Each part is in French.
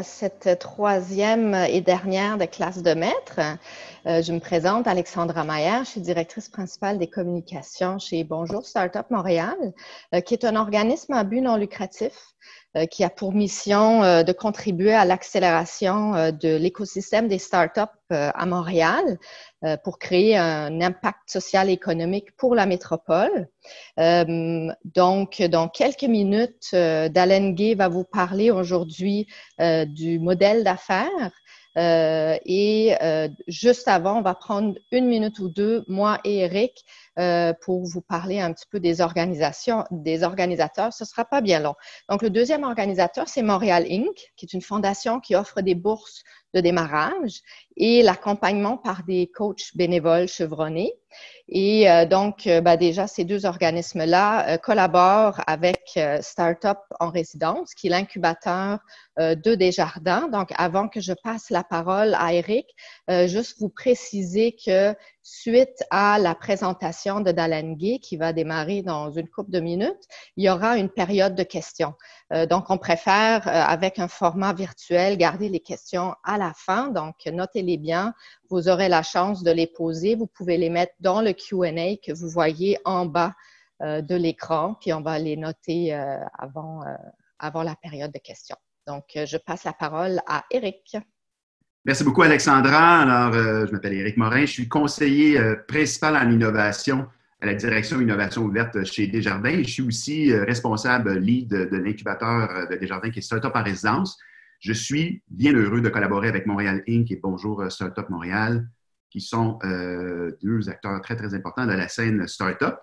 à cette troisième et dernière de classe de maître. Euh, je me présente, Alexandra Mayer, je suis directrice principale des communications chez Bonjour Startup Montréal, euh, qui est un organisme à but non lucratif qui a pour mission euh, de contribuer à l'accélération euh, de l'écosystème des startups à Montréal pour créer un impact social et économique pour la métropole. donc, dans quelques minutes, Dalen Gay va vous parler aujourd'hui du modèle d'affaires. Euh, et euh, juste avant, on va prendre une minute ou deux, moi et Eric, euh, pour vous parler un petit peu des organisations, des organisateurs. Ce ne sera pas bien long. Donc, le deuxième organisateur, c'est Montréal Inc., qui est une fondation qui offre des bourses de démarrage et l'accompagnement par des coachs bénévoles chevronnés. Et euh, donc, euh, bah, déjà, ces deux organismes-là euh, collaborent avec Startup en résidence, qui est l'incubateur de Desjardins. Donc, avant que je passe la parole à Eric, juste vous préciser que suite à la présentation de Dalan Gay, qui va démarrer dans une couple de minutes, il y aura une période de questions. donc, on préfère, avec un format virtuel, garder les questions à la fin. Donc, notez-les bien. Vous aurez la chance de les poser. Vous pouvez les mettre dans le Q&A que vous voyez en bas euh, de l'écran, puis on va les noter euh, avant, euh, avant la période de questions. Donc, je passe la parole à Eric. Merci beaucoup, Alexandra. Alors, je m'appelle Éric Morin. Je suis conseiller principal en innovation à la direction innovation ouverte chez Desjardins. Je suis aussi responsable lead de l'incubateur de Desjardins qui est Startup en résidence. Je suis bien heureux de collaborer avec Montréal Inc. et Bonjour euh, Startup Montréal, qui sont euh, deux acteurs très, très importants de la scène startup.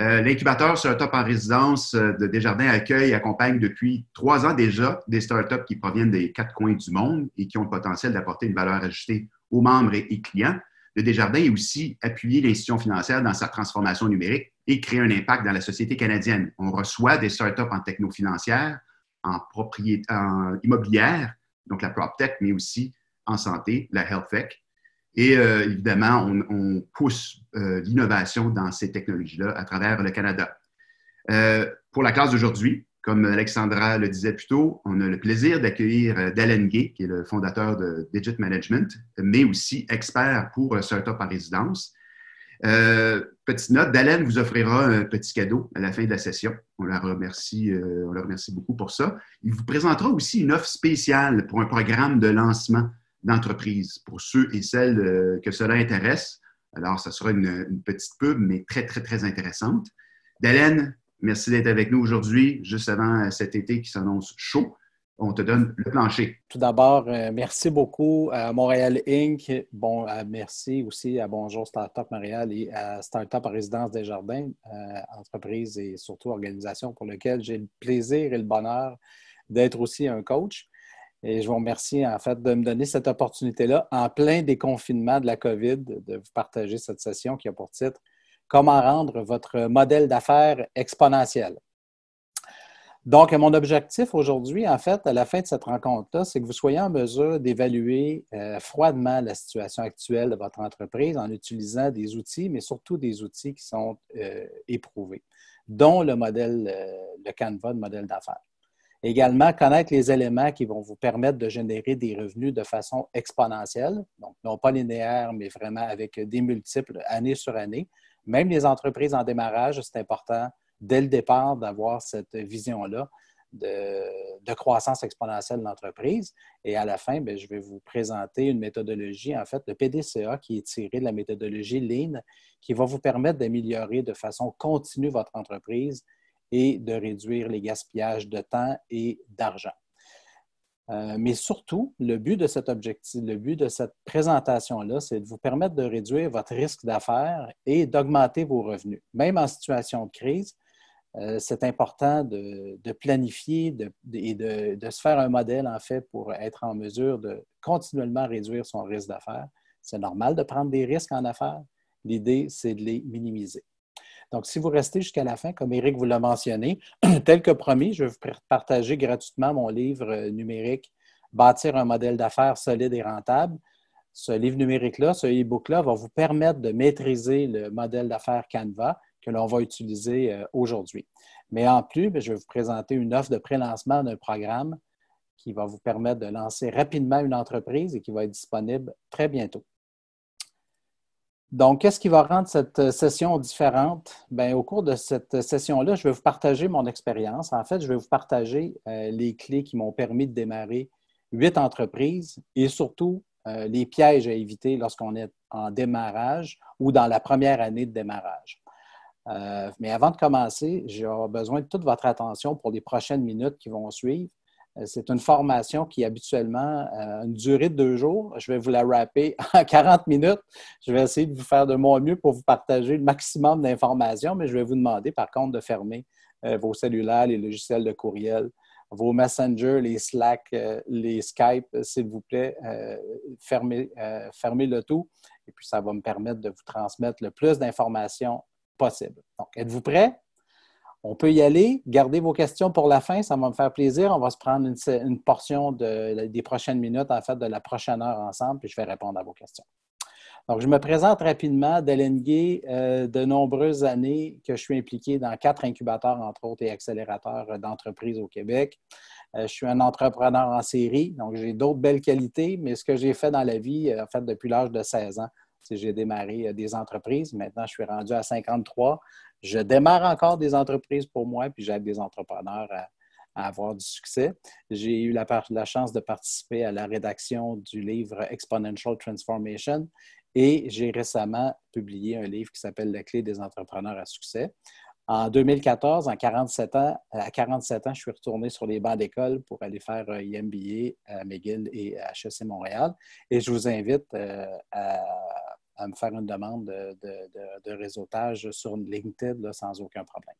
Euh, L'incubateur Startup en résidence de Desjardins accueille et accompagne depuis trois ans déjà des startups qui proviennent des quatre coins du monde et qui ont le potentiel d'apporter une valeur ajoutée aux membres et, et clients de Desjardins et aussi appuyer l'institution financière dans sa transformation numérique et créer un impact dans la société canadienne. On reçoit des startups en techno-financière, en propriété en immobilière, donc la PropTech, mais aussi en santé, la HealthTech. Et euh, évidemment, on, pousse euh, l'innovation dans ces technologies-là à travers le Canada. Euh, pour la classe d'aujourd'hui, comme Alexandra le disait plus tôt, on a le plaisir d'accueillir Dalen Gay, qui est le fondateur de Digit Management, mais aussi expert pour Startup en résidence. Petite note, Dalen vous offrira un petit cadeau à la fin de la session. On la remercie, on la remercie beaucoup pour ça. Il vous présentera aussi une offre spéciale pour un programme de lancement d'entreprise pour ceux et celles euh, que cela intéresse. Alors, ça sera une, petite pub, mais très, très, très intéressante. Dalen, merci d'être avec nous aujourd'hui, juste avant cet été qui s'annonce chaud on te donne le plancher. Tout d'abord, euh, merci beaucoup à Montréal Inc. Bon, merci aussi à Bonjour Startup Montréal et à Startup Résidence des Jardins, euh, entreprise et surtout organisation pour laquelle j'ai le plaisir et le bonheur d'être aussi un coach. Et je vous remercie en fait de me donner cette opportunité-là en plein déconfinement de la COVID, de vous partager cette session qui a pour titre Comment rendre votre modèle d'affaires exponentiel. Donc, mon objectif aujourd'hui, en fait, à la fin de cette rencontre-là, c'est que vous soyez en mesure d'évaluer euh, froidement la situation actuelle de votre entreprise en utilisant des outils, mais surtout des outils qui sont euh, éprouvés, dont le modèle, euh, le Canva de modèle d'affaires. Également, connaître les éléments qui vont vous permettre de générer des revenus de façon exponentielle, donc non pas linéaire, mais vraiment avec des multiples année sur année. Même les entreprises en démarrage, c'est important dès le départ d'avoir cette vision-là de, croissance exponentielle de l'entreprise. Et à la fin, ben, je vais vous présenter une méthodologie, en fait, le PDCA, qui est tiré de la méthodologie Lean, qui va vous permettre d'améliorer de façon continue votre entreprise et de réduire les gaspillages de temps et d'argent. Euh, mais surtout, le but de cet objectif, le but de cette présentation-là, c'est de vous permettre de réduire votre risque d'affaires et d'augmenter vos revenus. Même en situation de crise, euh, c'est important de, planifier et de, se faire un modèle, en fait, pour être en mesure de continuellement réduire son risque d'affaires. C'est normal de prendre des risques en affaires. L'idée, c'est de les minimiser. Donc, si vous restez jusqu'à la fin, comme Eric vous l'a mentionné, tel que promis, je vais vous partager gratuitement mon livre euh, numérique Bâtir un modèle d'affaires solide et rentable. Ce livre numérique-là, ce e-book-là va vous permettre de maîtriser le modèle d'affaires Canva que l'on va utiliser euh, aujourd'hui. Mais en plus, ben, je vais vous présenter une offre de prélancement d'un programme qui va vous permettre de lancer rapidement une entreprise et qui va être disponible très bientôt. Donc, qu'est-ce qui va rendre cette session différente? Bien, au cours de cette session-là, je vais vous partager mon expérience. En fait, je vais vous partager euh, les clés qui m'ont permis de démarrer huit entreprises et surtout euh, les pièges à éviter lorsqu'on est en démarrage ou dans la première année de démarrage. Euh, mais avant de commencer, j'ai besoin de toute votre attention pour les prochaines minutes qui vont suivre. Euh, c'est une formation qui habituellement a une durée de deux jours. Je vais vous la rapper en 40 minutes. Je vais essayer de vous faire de mon mieux pour vous partager le maximum d'informations, mais je vais vous demander par contre de fermer euh, vos cellulaires, les logiciels de courriel, vos messengers, les Slack, les Skype, s'il vous plaît. fermez, fermez le tout et puis ça va me permettre de vous transmettre le plus d'informations possible. Donc, êtes-vous prêts? On peut y aller. Gardez vos questions pour la fin, ça va me faire plaisir. On va se prendre une, portion des prochaines minutes, en fait, de la prochaine heure ensemble, puis je vais répondre à vos questions. Donc, je me présente rapidement, Gay, euh, de nombreuses années que je suis impliqué dans quatre incubateurs, entre autres, et accélérateurs d'entreprises au Québec. Euh, je suis un entrepreneur en série, donc j'ai d'autres belles qualités, mais ce que j'ai fait dans la vie, en fait, depuis l'âge de 16 ans, j'ai démarré euh, des entreprises. Maintenant, je suis rendu à 53. Je démarre encore des entreprises pour moi, puis j'aide des entrepreneurs à, avoir du succès. J'ai eu la, chance de participer à la rédaction du livre Exponential Transformation et j'ai récemment publié un livre qui s'appelle La clé des entrepreneurs à succès. En 2014, en 47 ans, à 47 ans, je suis retourné sur les bancs d'école pour aller faire IMBA euh, à McGill et à HEC Montréal. Et je vous invite euh, à à me faire une demande de, réseautage sur LinkedIn sans aucun problème.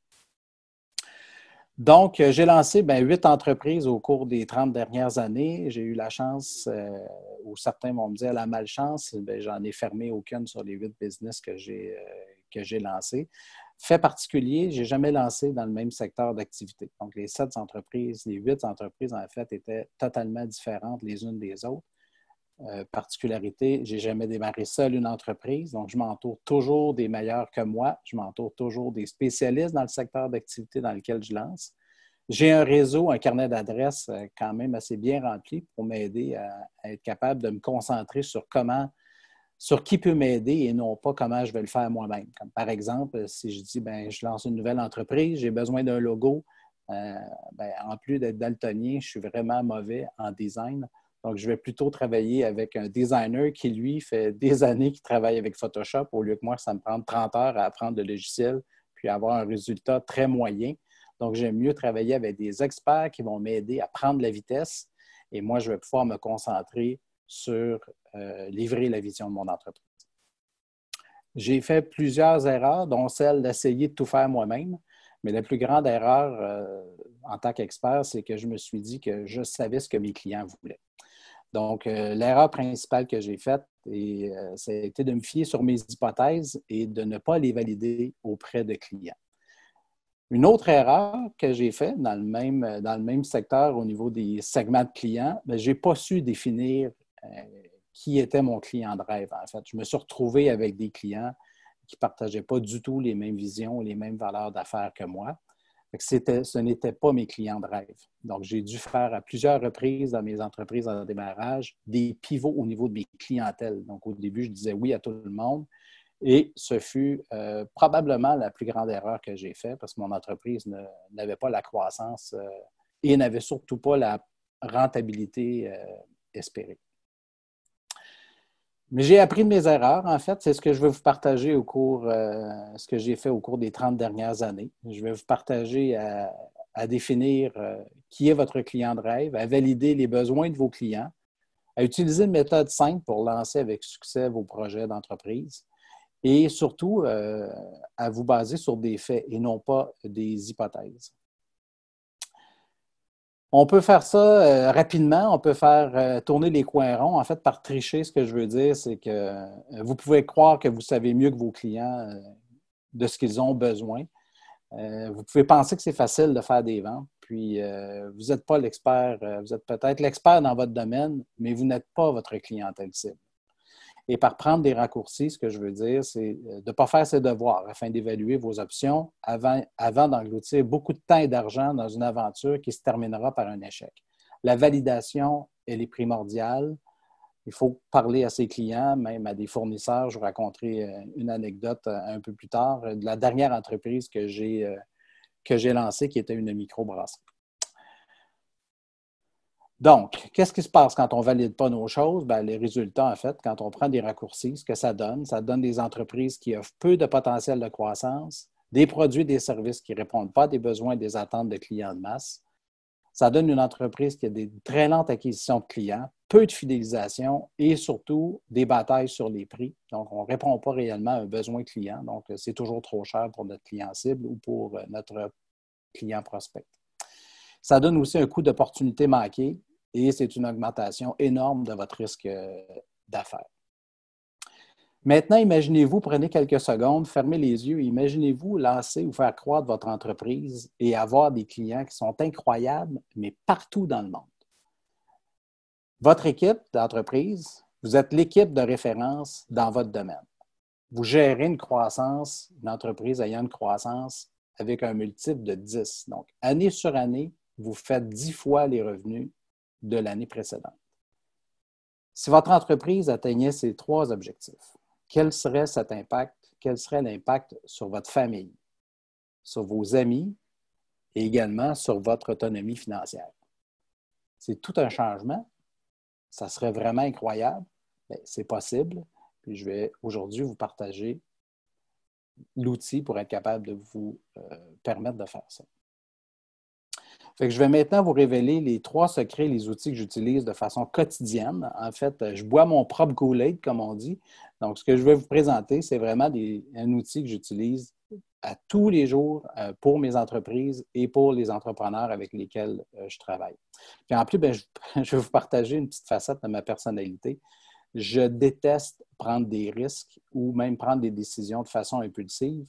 Donc, euh, j'ai lancé ben, huit entreprises au cours des 30 dernières années. J'ai eu la chance, euh, ou certains vont me dire la malchance, ben, j'en ai fermé aucune sur les huit business que j'ai euh, j'ai. Fait particulier, je n'ai jamais lancé dans le même secteur d'activité. Donc, les sept entreprises, les huit entreprises, en fait, étaient totalement différentes les unes des autres. Euh, particularité, j'ai jamais démarré seul une entreprise, donc je m'entoure toujours des meilleurs que moi, je m'entoure toujours des spécialistes dans le secteur d'activité dans lequel je lance. J'ai un réseau, un carnet d'adresses euh, quand même assez bien rempli pour m'aider à, être capable de me concentrer sur comment, sur qui peut m'aider et non pas comment je vais le faire moi-même. Par exemple, si je dis, ben, je lance une nouvelle entreprise, j'ai besoin d'un logo, euh, ben, en plus d'être daltonien, je suis vraiment mauvais en design. Donc, je vais plutôt travailler avec un designer qui, lui, fait des années qu'il travaille avec Photoshop au lieu que moi, ça me prend 30 heures à apprendre le logiciel puis avoir un résultat très moyen. Donc, j'aime mieux travailler avec des experts qui vont m'aider à prendre la vitesse et moi, je vais pouvoir me concentrer sur euh, livrer la vision de mon entreprise. J'ai fait plusieurs erreurs, dont celle d'essayer de tout faire moi-même. Mais la plus grande erreur euh, en tant qu'expert, c'est que je me suis dit que je savais ce que mes clients voulaient. Donc, euh, l'erreur principale que j'ai faite, et, euh, ça a été de me fier sur mes hypothèses et de ne pas les valider auprès de clients. Une autre erreur que j'ai faite dans, le même, secteur au niveau des segments de clients, ben, je n'ai pas su définir euh, qui était mon client de rêve. En fait, je me suis retrouvé avec des clients qui ne partageaient pas du tout les mêmes visions, les mêmes valeurs d'affaires que moi ce n'était pas mes clients de rêve. Donc, j'ai dû faire à plusieurs reprises dans mes entreprises en démarrage des pivots au niveau de mes clientèles. Donc, au début, je disais oui à tout le monde. Et ce fut euh, probablement la plus grande erreur que j'ai faite parce que mon entreprise n'avait pas la croissance euh, et n'avait surtout pas la rentabilité euh, espérée. Mais j'ai appris de mes erreurs, en fait. C'est ce que je vais vous partager au cours, euh, ce que j'ai fait au cours des 30 dernières années. Je vais vous partager à, définir euh, qui est votre client de rêve, à valider les besoins de vos clients, à utiliser une méthode simple pour lancer avec succès vos projets d'entreprise et surtout euh, à vous baser sur des faits et non pas des hypothèses. On peut faire ça euh, rapidement, on peut faire euh, tourner les coins ronds. En fait, par tricher, ce que je veux dire, c'est que euh, vous pouvez croire que vous savez mieux que vos clients de ce qu'ils ont besoin. vous pouvez penser que c'est facile de faire des ventes, puis vous n'êtes pas l'expert, vous êtes peut-être l'expert dans votre domaine, mais vous n'êtes pas votre clientèle cible. Et par prendre des raccourcis, ce que je veux dire, c'est euh, de ne pas faire ses devoirs afin d'évaluer vos options avant, avant d'engloutir beaucoup de temps et d'argent dans une aventure qui se terminera par un échec. La validation, elle est primordiale. Il faut parler à ses clients, même à des fournisseurs. Je vous raconterai euh, une anecdote euh, un peu plus tard de la dernière entreprise que j'ai que j'ai lancée, qui était une microbrasserie. Donc, qu'est-ce qui se passe quand on ne valide pas nos choses? Bien, les résultats, en fait, quand on prend des raccourcis, ce que ça donne, ça donne des entreprises qui offrent peu de potentiel de croissance, des produits des services qui ne répondent pas à des besoins et des attentes de clients de masse. Ça donne une entreprise qui a des très lentes acquisitions de clients, peu de fidélisation et surtout des batailles sur les prix. Donc, on ne répond pas réellement à un besoin client. Donc, c'est toujours trop cher pour notre client cible ou pour euh, notre client prospect. Ça donne aussi un coût d'opportunité manqué et c'est une augmentation énorme de votre risque euh, d'affaires. Maintenant, imaginez-vous, prenez quelques secondes, fermez les yeux, imaginez-vous lancer ou faire croître votre entreprise et avoir des clients qui sont incroyables, mais partout dans le monde. Votre équipe d'entreprise, vous êtes l'équipe de référence dans votre domaine. Vous gérez une croissance, une entreprise ayant une croissance avec un multiple de 10. Donc, année sur année, vous faites 10 fois les revenus de l'année précédente. Si votre entreprise atteignait ces trois objectifs, quel serait cet impact? Quel serait l'impact sur votre famille, sur vos amis et également sur votre autonomie financière? C'est tout un changement. Ça serait vraiment incroyable. C'est possible. Puis je vais aujourd'hui vous partager l'outil pour être capable de vous euh, permettre de faire ça je vais maintenant vous révéler les trois secrets, les outils que j'utilise de façon quotidienne. En fait, je bois mon propre Kool-Aid, comme on dit. Donc, ce que je vais vous présenter, c'est vraiment un outil que j'utilise à tous les jours euh, pour mes entreprises et pour les entrepreneurs avec lesquels euh, je travaille. Puis en plus, ben, je, vais vous partager une petite facette de ma personnalité. Je déteste prendre des risques ou même prendre des décisions de façon impulsive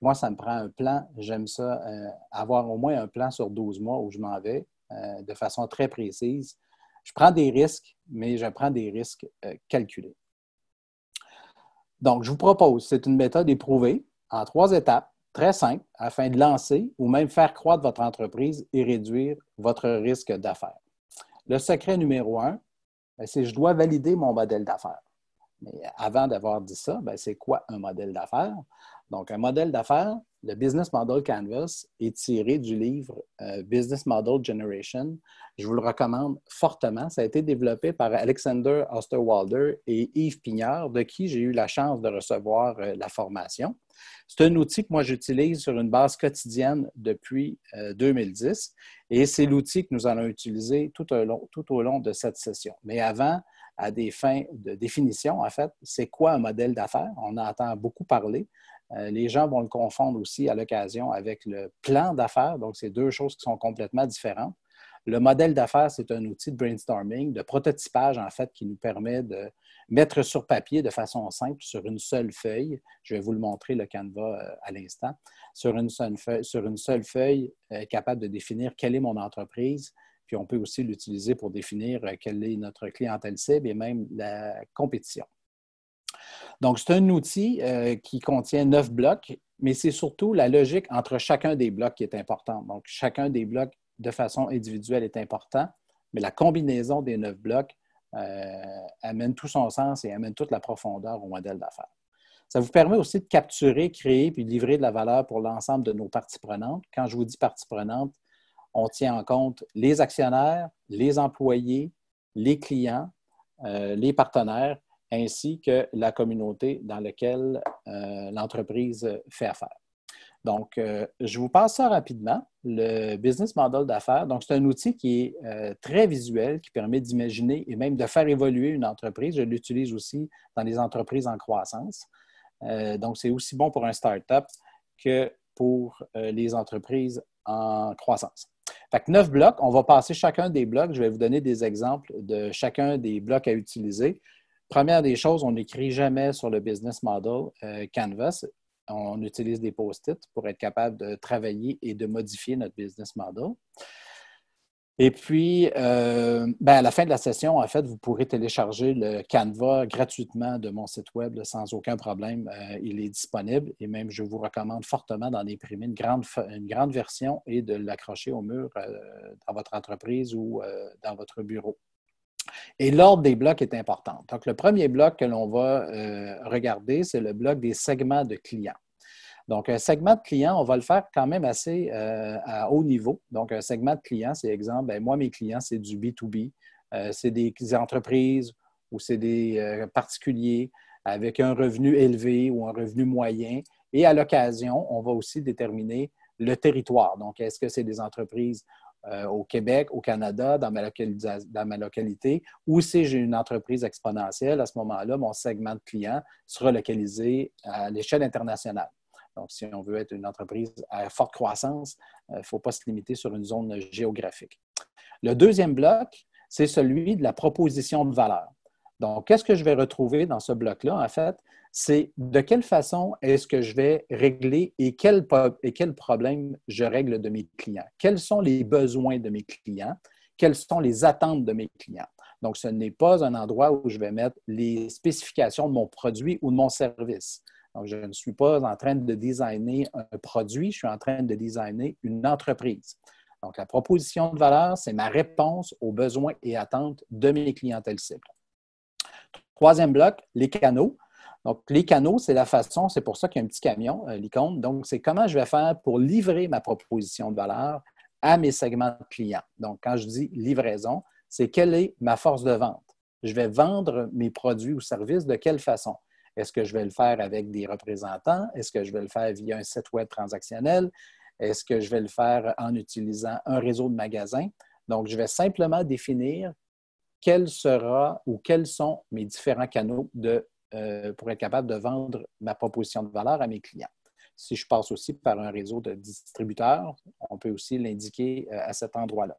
moi, ça me prend un plan. J'aime ça, euh, avoir au moins un plan sur 12 mois où je m'en vais euh, de façon très précise. Je prends des risques, mais je prends des risques euh, calculés. Donc, je vous propose, c'est une méthode éprouvée en trois étapes, très simples, afin de lancer ou même faire croître votre entreprise et réduire votre risque d'affaires. Le secret numéro un, ben, c'est que je dois valider mon modèle d'affaires. Mais avant d'avoir dit ça, ben, c'est quoi un modèle d'affaires? Donc, un modèle d'affaires, le Business Model Canvas est tiré du livre euh, Business Model Generation. Je vous le recommande fortement. Ça a été développé par Alexander Osterwalder et Yves Pignard, de qui j'ai eu la chance de recevoir euh, la formation. C'est un outil que moi j'utilise sur une base quotidienne depuis 2010 euh, et c'est l'outil que nous allons utiliser tout au, long, tout au long de cette session. Mais avant, à des fins de définition, en fait, c'est quoi un modèle d'affaires? On entend beaucoup parler. Euh, les gens vont le confondre aussi à l'occasion avec le plan d'affaires. Donc, c'est deux choses qui sont complètement différentes. Le modèle d'affaires, c'est un outil de brainstorming, de prototypage, en fait, qui nous permet de mettre sur papier de façon simple, sur une seule feuille. Je vais vous le montrer, le Canva, euh, à l'instant. Sur une seule feuille, euh, capable de définir quelle est mon entreprise. Puis on peut aussi l'utiliser pour définir quelle est notre clientèle cible et même la compétition. Donc, c'est un outil euh, qui contient neuf blocs, mais c'est surtout la logique entre chacun des blocs qui est importante. Donc, chacun des blocs de façon individuelle est important, mais la combinaison des neuf blocs euh, amène tout son sens et amène toute la profondeur au modèle d'affaires. Ça vous permet aussi de capturer, créer puis livrer de la valeur pour l'ensemble de nos parties prenantes. Quand je vous dis parties prenantes, on tient en compte les actionnaires, les employés, les clients, euh, les partenaires ainsi que la communauté dans laquelle euh, l'entreprise fait affaire. Donc, euh, je vous passe ça rapidement. Le business model d'affaires, donc c'est un outil qui est euh, très visuel, qui permet d'imaginer et même de faire évoluer une entreprise. Je l'utilise aussi dans les entreprises en croissance. donc, c'est aussi bon pour un start-up que pour les entreprises en croissance. Fait que neuf blocs, on va passer chacun des blocs. Je vais vous donner des exemples de chacun des blocs à utiliser. Première des choses, on n'écrit jamais sur le business model euh, Canvas. On utilise des post-it pour être capable de travailler et de modifier notre business model. Et puis, euh, ben, à la fin de la session, en fait, vous pourrez télécharger le Canva gratuitement de mon site web sans aucun problème. Euh, il est disponible et même je vous recommande fortement d'en imprimer une grande, version et de l'accrocher au mur dans votre entreprise ou dans votre bureau. Et l'ordre des blocs est important. Donc, le premier bloc que l'on va regarder, c'est le bloc des segments de clients. Donc, un segment de client, on va le faire quand même assez euh, à haut niveau. Donc, un segment de client, c'est exemple, ben, moi, mes clients, c'est du B2B. Euh, c'est des entreprises ou c'est des euh, particuliers avec un revenu élevé ou un revenu moyen. Et à l'occasion, on va aussi déterminer le territoire. Donc, est-ce que c'est des entreprises au Québec, au Canada, dans ma, localité, ou si j'ai une entreprise exponentielle, à ce moment-là, mon segment de client sera localisé à l'échelle internationale. Donc, si on veut être une entreprise à forte croissance, il euh, ne faut pas se limiter sur une zone géographique. Le deuxième bloc, c'est celui de la proposition de valeur. Donc, qu'est-ce que je vais retrouver dans ce bloc-là, en fait? C'est de quelle façon est-ce que je vais régler et quel, et quel problème je règle de mes clients? Quels sont les besoins de mes clients? Quelles sont les attentes de mes clients? Donc, ce n'est pas un endroit où je vais mettre les spécifications de mon produit ou de mon service. Donc, je ne suis pas en train de designer un produit, je suis en train de designer une entreprise. Donc, la proposition de valeur, c'est ma réponse aux besoins et attentes de mes clientèles cibles. Troisième bloc, les canaux. Donc, les canaux, c'est la façon, c'est pour ça qu'il y a un petit camion, euh, l'icône. Donc, c'est comment je vais faire pour livrer ma proposition de valeur à mes segments de clients. Donc, quand je dis livraison, c'est quelle est ma force de vente? Je vais vendre mes produits ou services de quelle façon? Est-ce que je vais le faire avec des représentants? Est-ce que je vais le faire via un site web transactionnel? Est-ce que je vais le faire en utilisant un réseau de magasins? Donc, je vais simplement définir quel sera ou quels sont mes différents canaux euh, pour être capable de vendre ma proposition de valeur à mes clients. Si je passe aussi par un réseau de distributeurs, on peut aussi l'indiquer euh, à cet endroit-là.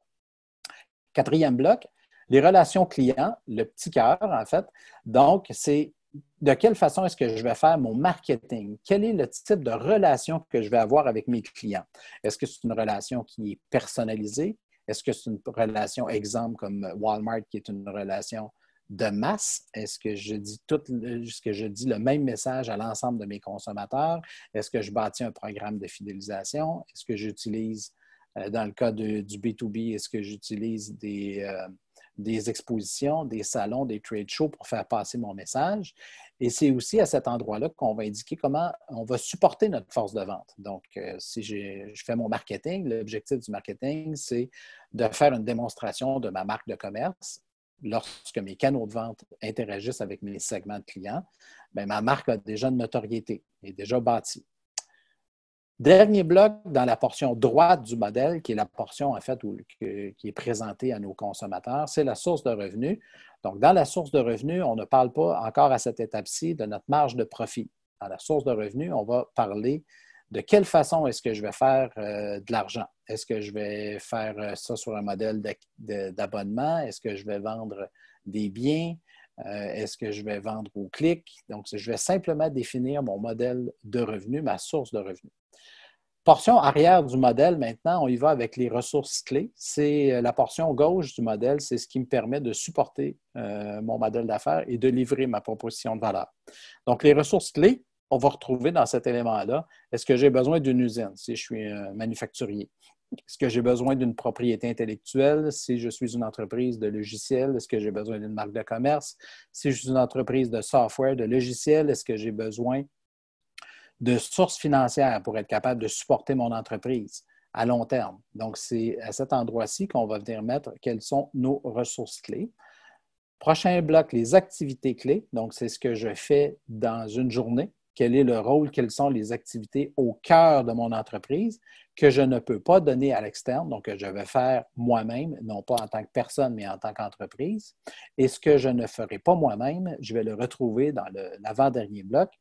Quatrième bloc, les relations clients, le petit cœur, en fait. Donc, c'est de quelle façon est-ce que je vais faire mon marketing? Quel est le type de relation que je vais avoir avec mes clients? Est-ce que c'est une relation qui est personnalisée? Est-ce que c'est une relation, exemple, comme Walmart, qui est une relation de masse? Est-ce que je dis le même message à l'ensemble de mes consommateurs? Est-ce que je bâtis un programme de fidélisation? Est-ce que j'utilise, euh, dans le cas du B2B, est-ce que j'utilise des, euh, des expositions, des salons, des trade shows pour faire passer mon message? Et c'est aussi à cet endroit-là qu'on va indiquer comment on va supporter notre force de vente. Donc, euh, si je fais mon marketing, l'objectif du marketing, c'est de faire une démonstration de ma marque de commerce. Lorsque mes canaux de vente interagissent avec mes segments de clients, bien, ma marque a déjà une notoriété, est déjà bâtie. Dernier bloc dans la portion droite du modèle, qui est la portion en fait qui est présentée à nos consommateurs, c'est la source de revenus. Donc, dans la source de revenus, on ne parle pas encore à cette étape-ci de notre marge de profit. Dans la source de revenus, on va parler de quelle façon est-ce que je vais faire euh, de l'argent? Est-ce que je vais faire euh, ça sur un modèle d'abonnement? Est-ce que je vais vendre des biens? Euh, est-ce que je vais vendre au clic? Donc, je vais simplement définir mon modèle de revenus, ma source de revenus. Portion arrière du modèle, maintenant, on y va avec les ressources clés. C'est la portion gauche du modèle, c'est ce qui me permet de supporter mon modèle d'affaires et de livrer ma proposition de valeur. Donc, les ressources clés, on va retrouver dans cet élément-là. Est-ce que j'ai besoin d'une usine si je suis un manufacturier? Est-ce que j'ai besoin d'une propriété intellectuelle si je suis une entreprise de logiciels? Est-ce que j'ai besoin d'une marque de commerce? Si je suis une entreprise de software, de logiciels, est-ce que j'ai besoin de sources financières pour être capable de supporter mon entreprise à long terme? Donc, c'est à cet endroit-ci qu'on va venir mettre quelles sont nos ressources clés. Prochain bloc, les activités clés. Donc, c'est ce que je fais dans une journée. Quel est le rôle, quelles sont les activités au cœur de mon entreprise que je ne peux pas donner à l'externe, donc que je vais faire moi-même, non pas en tant que personne, mais en tant qu'entreprise. Et ce que je ne ferai pas moi-même, je vais le retrouver dans l'avant-dernier bloc,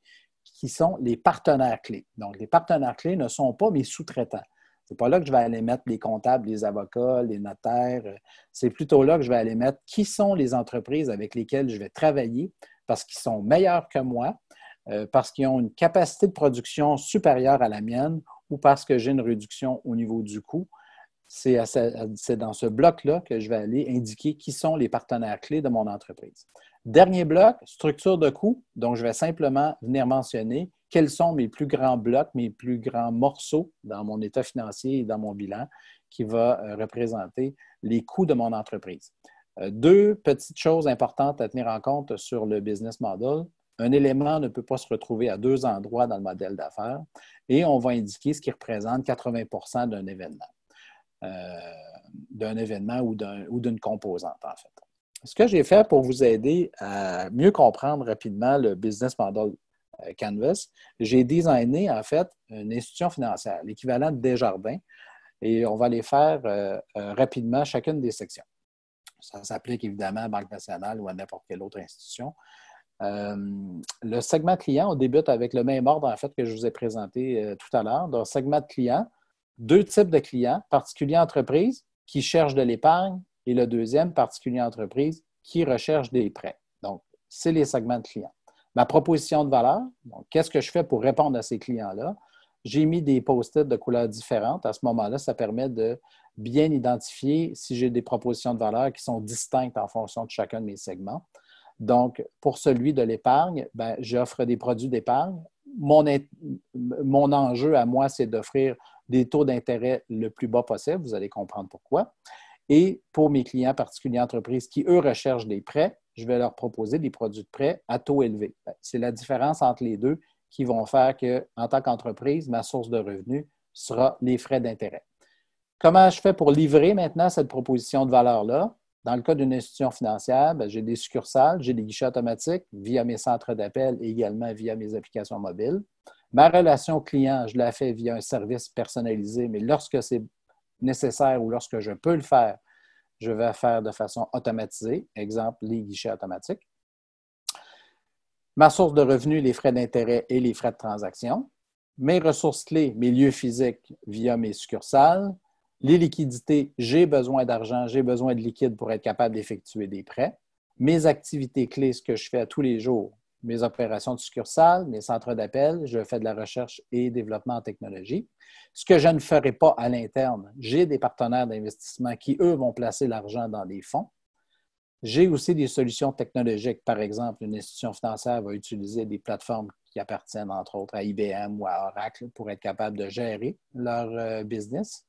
qui sont les partenaires clés. Donc, les partenaires clés ne sont pas mes sous-traitants. Ce n'est pas là que je vais aller mettre les comptables, les avocats, les notaires. C'est plutôt là que je vais aller mettre qui sont les entreprises avec lesquelles je vais travailler parce qu'ils sont meilleurs que moi, euh, parce qu'ils ont une capacité de production supérieure à la mienne ou parce que j'ai une réduction au niveau du coût. c'est dans ce bloc-là que je vais aller indiquer qui sont les partenaires clés de mon entreprise. Dernier bloc, structure de coût. Donc, je vais simplement venir mentionner quels sont mes plus grands blocs, mes plus grands morceaux dans mon état financier et dans mon bilan qui va euh, représenter les coûts de mon entreprise. Euh, deux petites choses importantes à tenir en compte sur le business model. Un élément ne peut pas se retrouver à deux endroits dans le modèle d'affaires et on va indiquer ce qui représente 80 d'un événement, euh, d'un événement ou d'une composante en fait. Ce que j'ai fait pour vous aider à mieux comprendre rapidement le business model euh, Canvas, j'ai designé en fait une institution financière, l'équivalent de Desjardins, et on va les faire euh, rapidement chacune des sections. Ça s'applique évidemment à Banque nationale ou à n'importe quelle autre institution. Euh, le segment client, on débute avec le même ordre en fait que je vous ai présenté euh, tout à l'heure. Le segment de client, deux types de clients, particulier entreprise qui cherchent de l'épargne et le deuxième, particulier entreprise qui recherche des prêts. Donc, c'est les segments de clients. Ma proposition de valeur, qu'est-ce que je fais pour répondre à ces clients-là? J'ai mis des post-it de couleurs différentes. À ce moment-là, ça permet de bien identifier si j'ai des propositions de valeur qui sont distinctes en fonction de chacun de mes segments. Donc, pour celui de l'épargne, ben, j'offre des produits d'épargne. Mon, enjeu à moi, c'est d'offrir des taux d'intérêt le plus bas possible. Vous allez comprendre pourquoi. Et pour mes clients particuliers entreprises qui, eux, recherchent des prêts, je vais leur proposer des produits de prêt à taux élevé. Ben, c'est la différence entre les deux qui vont faire que, en tant qu'entreprise, ma source de revenus sera les frais d'intérêt. Comment je fais pour livrer maintenant cette proposition de valeur-là? Dans le cas d'une institution financière, ben, j'ai des succursales, j'ai des guichets automatiques via mes centres d'appel et également via mes applications mobiles. Ma relation client, je la fais via un service personnalisé, mais lorsque c'est nécessaire ou lorsque je peux le faire, je vais faire de façon automatisée, exemple les guichets automatiques. Ma source de revenus, les frais d'intérêt et les frais de transaction. Mes ressources clés, mes lieux physiques via mes succursales, les liquidités, j'ai besoin d'argent, j'ai besoin de liquide pour être capable d'effectuer des prêts. Mes activités clés, ce que je fais tous les jours, mes opérations de succursale, mes centres d'appel, je fais de la recherche et développement en technologie. Ce que je ne ferai pas à l'interne, j'ai des partenaires d'investissement qui, eux, vont placer l'argent dans des fonds. J'ai aussi des solutions technologiques. Par exemple, une institution financière va utiliser des plateformes qui appartiennent, entre autres, à IBM ou à Oracle pour être capable de gérer leur euh, business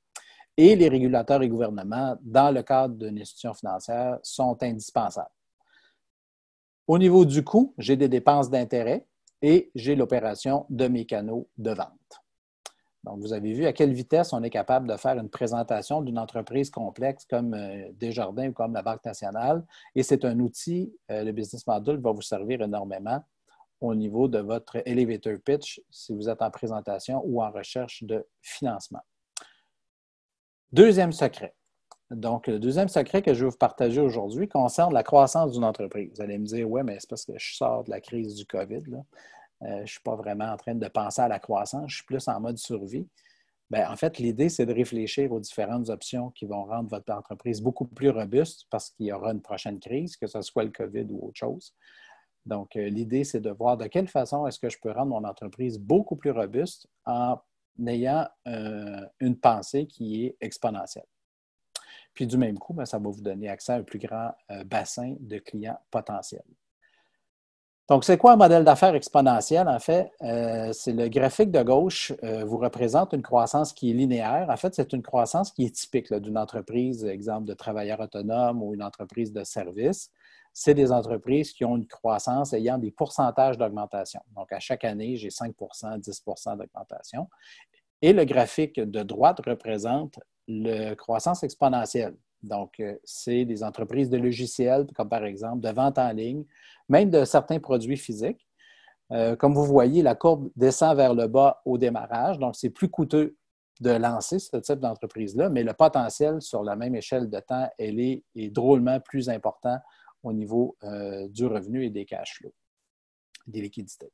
et les régulateurs et gouvernements, dans le cadre d'une institution financière, sont indispensables. Au niveau du coût, j'ai des dépenses d'intérêt et j'ai l'opération de mes canaux de vente. Donc, vous avez vu à quelle vitesse on est capable de faire une présentation d'une entreprise complexe comme euh, Desjardins ou comme la Banque nationale. Et c'est un outil, euh, le Business Model va vous servir énormément au niveau de votre elevator pitch si vous êtes en présentation ou en recherche de financement. Deuxième secret. Donc, le deuxième secret que je vais vous partager aujourd'hui concerne la croissance d'une entreprise. Vous allez me dire, oui, mais c'est parce que je sors de la crise du COVID. Euh, je ne suis pas vraiment en train de penser à la croissance, je suis plus en mode survie. Bien, en fait, l'idée, c'est de réfléchir aux différentes options qui vont rendre votre entreprise beaucoup plus robuste parce qu'il y aura une prochaine crise, que ce soit le COVID ou autre chose. Donc, euh, l'idée, c'est de voir de quelle façon est-ce que je peux rendre mon entreprise beaucoup plus robuste en ayant euh, une pensée qui est exponentielle. Puis du même coup, ben, ça va vous donner accès à un plus grand euh, bassin de clients potentiels. Donc, c'est quoi un modèle d'affaires exponentiel? En fait, euh, c'est le graphique de gauche vous représente une croissance qui est linéaire. En fait, c'est une croissance qui est typique d'une entreprise, exemple de travailleurs autonomes ou une entreprise de services c'est des entreprises qui ont une croissance ayant des pourcentages d'augmentation. Donc, à chaque année, j'ai 5% 10% d'augmentation. Et le graphique de droite représente la croissance exponentielle. Donc, euh, c'est des entreprises de logiciels, comme par exemple de vente en ligne, même de certains produits physiques. Euh, comme vous voyez, la courbe descend vers le bas au démarrage, donc c'est plus coûteux de lancer ce type d'entreprise-là, mais le potentiel sur la même échelle de temps, elle est, est drôlement plus important au niveau euh, du revenu et des cash flows, des liquidités.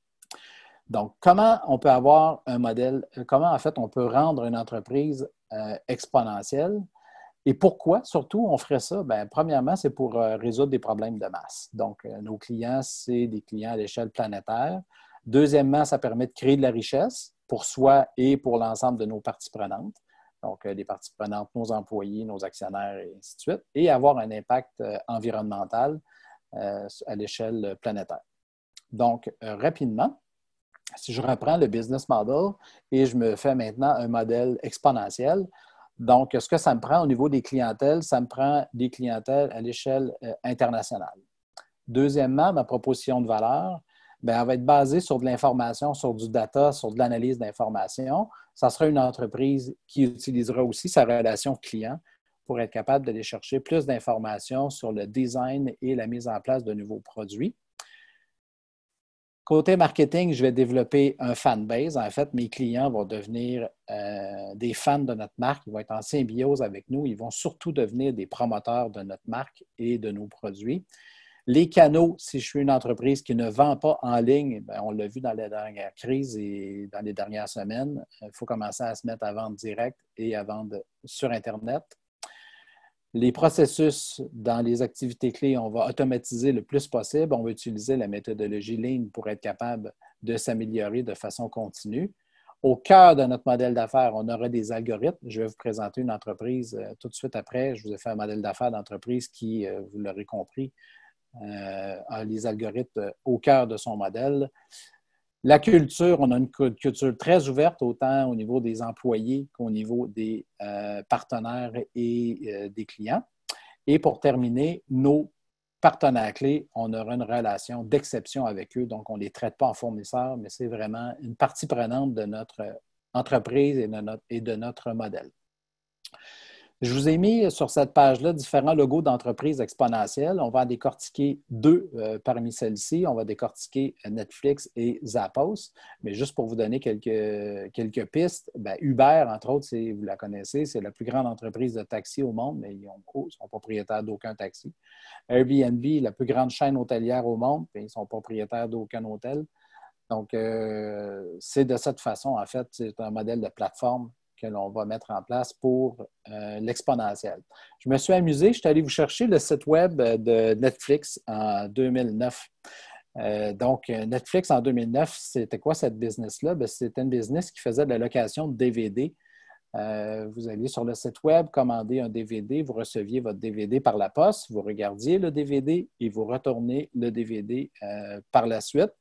Donc, comment on peut avoir un modèle, euh, comment en fait on peut rendre une entreprise euh, exponentielle et pourquoi surtout on ferait ça? Bien, premièrement, c'est pour résoudre des problèmes de masse. Donc, nos clients, c'est des clients à l'échelle planétaire. Deuxièmement, ça permet de créer de la richesse pour soi et pour l'ensemble de nos parties prenantes. Donc les parties prenantes, nos employés, nos actionnaires et ainsi de suite, et avoir un impact environnemental à l'échelle planétaire. Donc, rapidement, si je reprends le business model et je me fais maintenant un modèle exponentiel, donc, ce que ça me prend au niveau des clientèles, ça me prend des clientèles à l'échelle euh, internationale. Deuxièmement, ma proposition de valeur, bien, elle va être basée sur de l'information, sur du data, sur de l'analyse d'information. Ça sera une entreprise qui utilisera aussi sa relation client pour être capable d'aller chercher plus d'informations sur le design et la mise en place de nouveaux produits. Côté marketing, je vais développer un fan base. En fait, mes clients vont devenir euh, des fans de notre marque. Ils vont être en symbiose avec nous. Ils vont surtout devenir des promoteurs de notre marque et de nos produits. Les canaux, si je suis une entreprise qui ne vend pas en ligne, ben, on l'a vu dans la dernière crise et dans les dernières semaines, il faut commencer à se mettre à vendre direct et à vendre sur Internet. Les processus dans les activités clés, on va automatiser le plus possible. On va utiliser la méthodologie Lean pour être capable de s'améliorer de façon continue. Au cœur de notre modèle d'affaires, on aura des algorithmes. Je vais vous présenter une entreprise euh, tout de suite après. Je vous ai fait un modèle d'affaires d'entreprise qui, euh, vous l'aurez compris, euh, a les algorithmes au cœur de son modèle. La culture, on a une culture très ouverte, autant au niveau des employés qu'au niveau des euh, partenaires et euh, des clients. Et pour terminer, nos partenaires clés, on aura une relation d'exception avec eux. Donc, on ne les traite pas en fournisseurs, mais c'est vraiment une partie prenante de notre entreprise et de notre modèle. Je vous ai mis sur cette page-là différents logos d'entreprises exponentielles. On va en décortiquer deux euh, parmi celles-ci. On va décortiquer Netflix et Zappos. Mais juste pour vous donner quelques, pistes, ben, Uber, entre autres, vous la connaissez, c'est la plus grande entreprise de taxi au monde, mais ils ne sont propriétaires d'aucun taxi. Airbnb, la plus grande chaîne hôtelière au monde, mais ils sont propriétaires d'aucun hôtel. Donc, euh, c'est de cette façon, en fait, c'est un modèle de plateforme que l'on va mettre en place pour euh, l'exponentiel. Je me suis amusé, je suis allé vous chercher le site web de Netflix en 2009. Euh, donc, Netflix en 2009, c'était quoi cette business-là? Ben, c'était une business qui faisait de la location de DVD. Euh, vous alliez sur le site web, commander un DVD, vous receviez votre DVD par la poste, vous regardiez le DVD et vous retournez le DVD par la suite.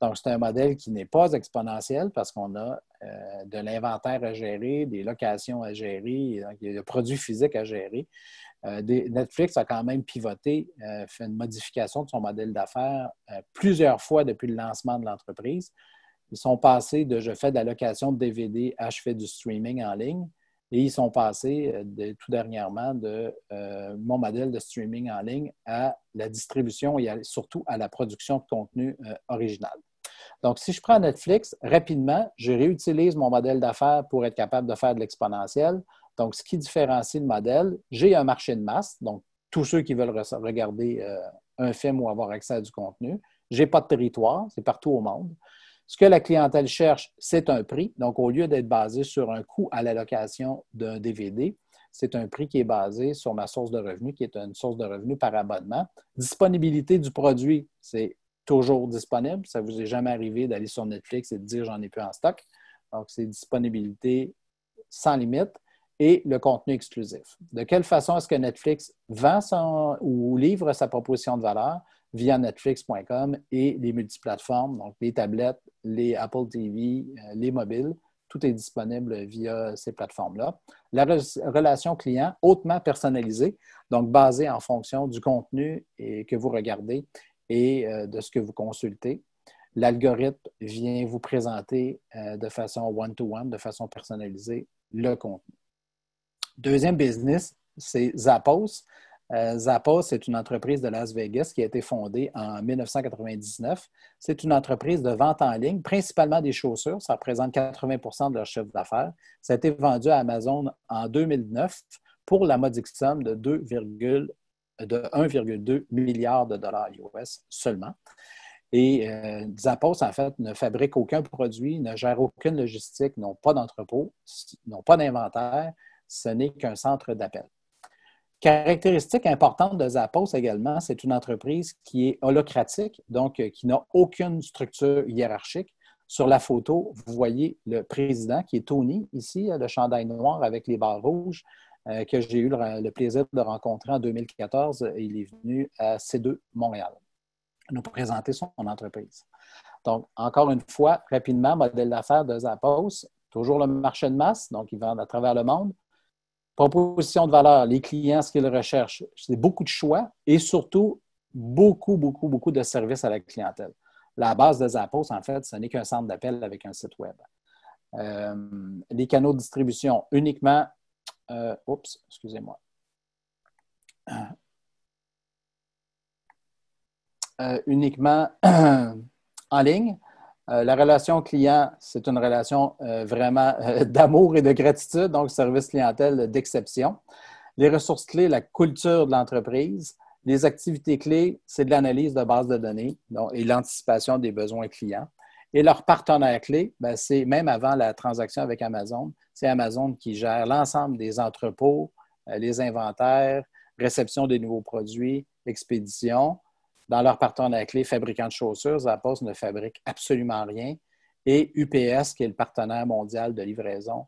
Donc, c'est un modèle qui n'est pas exponentiel parce qu'on a euh, de l'inventaire à gérer, des locations à gérer, il y a des produits physiques à gérer. Euh, Netflix a quand même pivoté, euh, fait une modification de son modèle d'affaires plusieurs fois depuis le lancement de l'entreprise. Ils sont passés de je fais de la location de DVD à je fais du streaming en ligne. Et ils sont passés tout dernièrement de mon modèle de streaming en ligne à la distribution et surtout à la production de contenu original. Donc, si je prends Netflix, rapidement, je réutilise mon modèle d'affaires pour être capable de faire de l'exponentiel. Donc, ce qui différencie le modèle, j'ai un marché de masse, donc tous ceux qui veulent regarder euh, un film ou avoir accès à du contenu. Je n'ai pas de territoire, c'est partout au monde. Ce que la clientèle cherche, c'est un prix. Donc, au lieu d'être basé sur un coût à l'allocation d'un DVD, c'est un prix qui est basé sur ma source de revenus, qui est une source de revenus par abonnement. Disponibilité du produit, c'est toujours disponible. Ça ne vous est jamais arrivé d'aller sur Netflix et de dire j'en ai plus en stock. Donc, c'est disponibilité sans limite et le contenu exclusif. De quelle façon est-ce que Netflix vend son, ou livre sa proposition de valeur? Via netflix.com et les multiplateformes, donc les tablettes, les Apple TV, euh, les mobiles. Tout est disponible via ces plateformes-là. La relation client hautement personnalisée, donc basée en fonction du contenu que vous regardez et euh, de ce que vous consultez. L'algorithme vient vous présenter euh, de façon one-to-one, de façon personnalisée, le contenu. Deuxième business, c'est Zappos. Euh, c'est une entreprise de Las Vegas qui a été fondée en 1999. C'est une entreprise de vente en ligne, principalement des chaussures. Ça représente 80% de leur chiffre d'affaires. Ça a été vendu à Amazon en 2009 pour la modique somme de 2, de 1,2 milliard de dollars US seulement. Et euh, Zappos, en fait, ne fabrique aucun produit, ne gère aucune logistique, n'ont pas d'entrepôt, n'ont pas d'inventaire. Ce n'est qu'un centre d'appel. Caractéristique importante de Zappos également, c'est une entreprise qui est holocratique, donc euh, qui n'a aucune structure hiérarchique. Sur la photo, vous voyez le président qui est Tony, ici, le chandail noir avec les barres rouges, euh, que j'ai eu le, plaisir de rencontrer en 2014. Il est venu à C2 Montréal nous présenter son entreprise. Donc, encore une fois, rapidement, modèle d'affaires de Zappos, toujours le marché de masse, donc ils vendent à travers le monde. Proposition de valeur, les clients, ce qu'ils recherchent, c'est beaucoup de choix et surtout beaucoup, beaucoup, beaucoup de services à la clientèle. La base de Zappos, en fait, ce n'est qu'un centre d'appel avec un site Web. Euh, les canaux de distribution, uniquement, euh, oups, excusez-moi. Euh, uniquement en ligne. La relation client, c'est une relation vraiment d'amour et de gratitude, donc service clientèle d'exception. Les ressources clés, la culture de l'entreprise, les activités clés, c'est de l'analyse de base de données et l'anticipation des besoins clients. Et leur partenaire clé, ben, c'est même avant la transaction avec Amazon, c'est Amazon qui gère l'ensemble des entrepôts, euh, les inventaires, réception des nouveaux produits, expédition. Dans leur partenaire clé, fabricant de chaussures, Zappos ne fabrique absolument rien. Et UPS, qui est le partenaire mondial de livraison,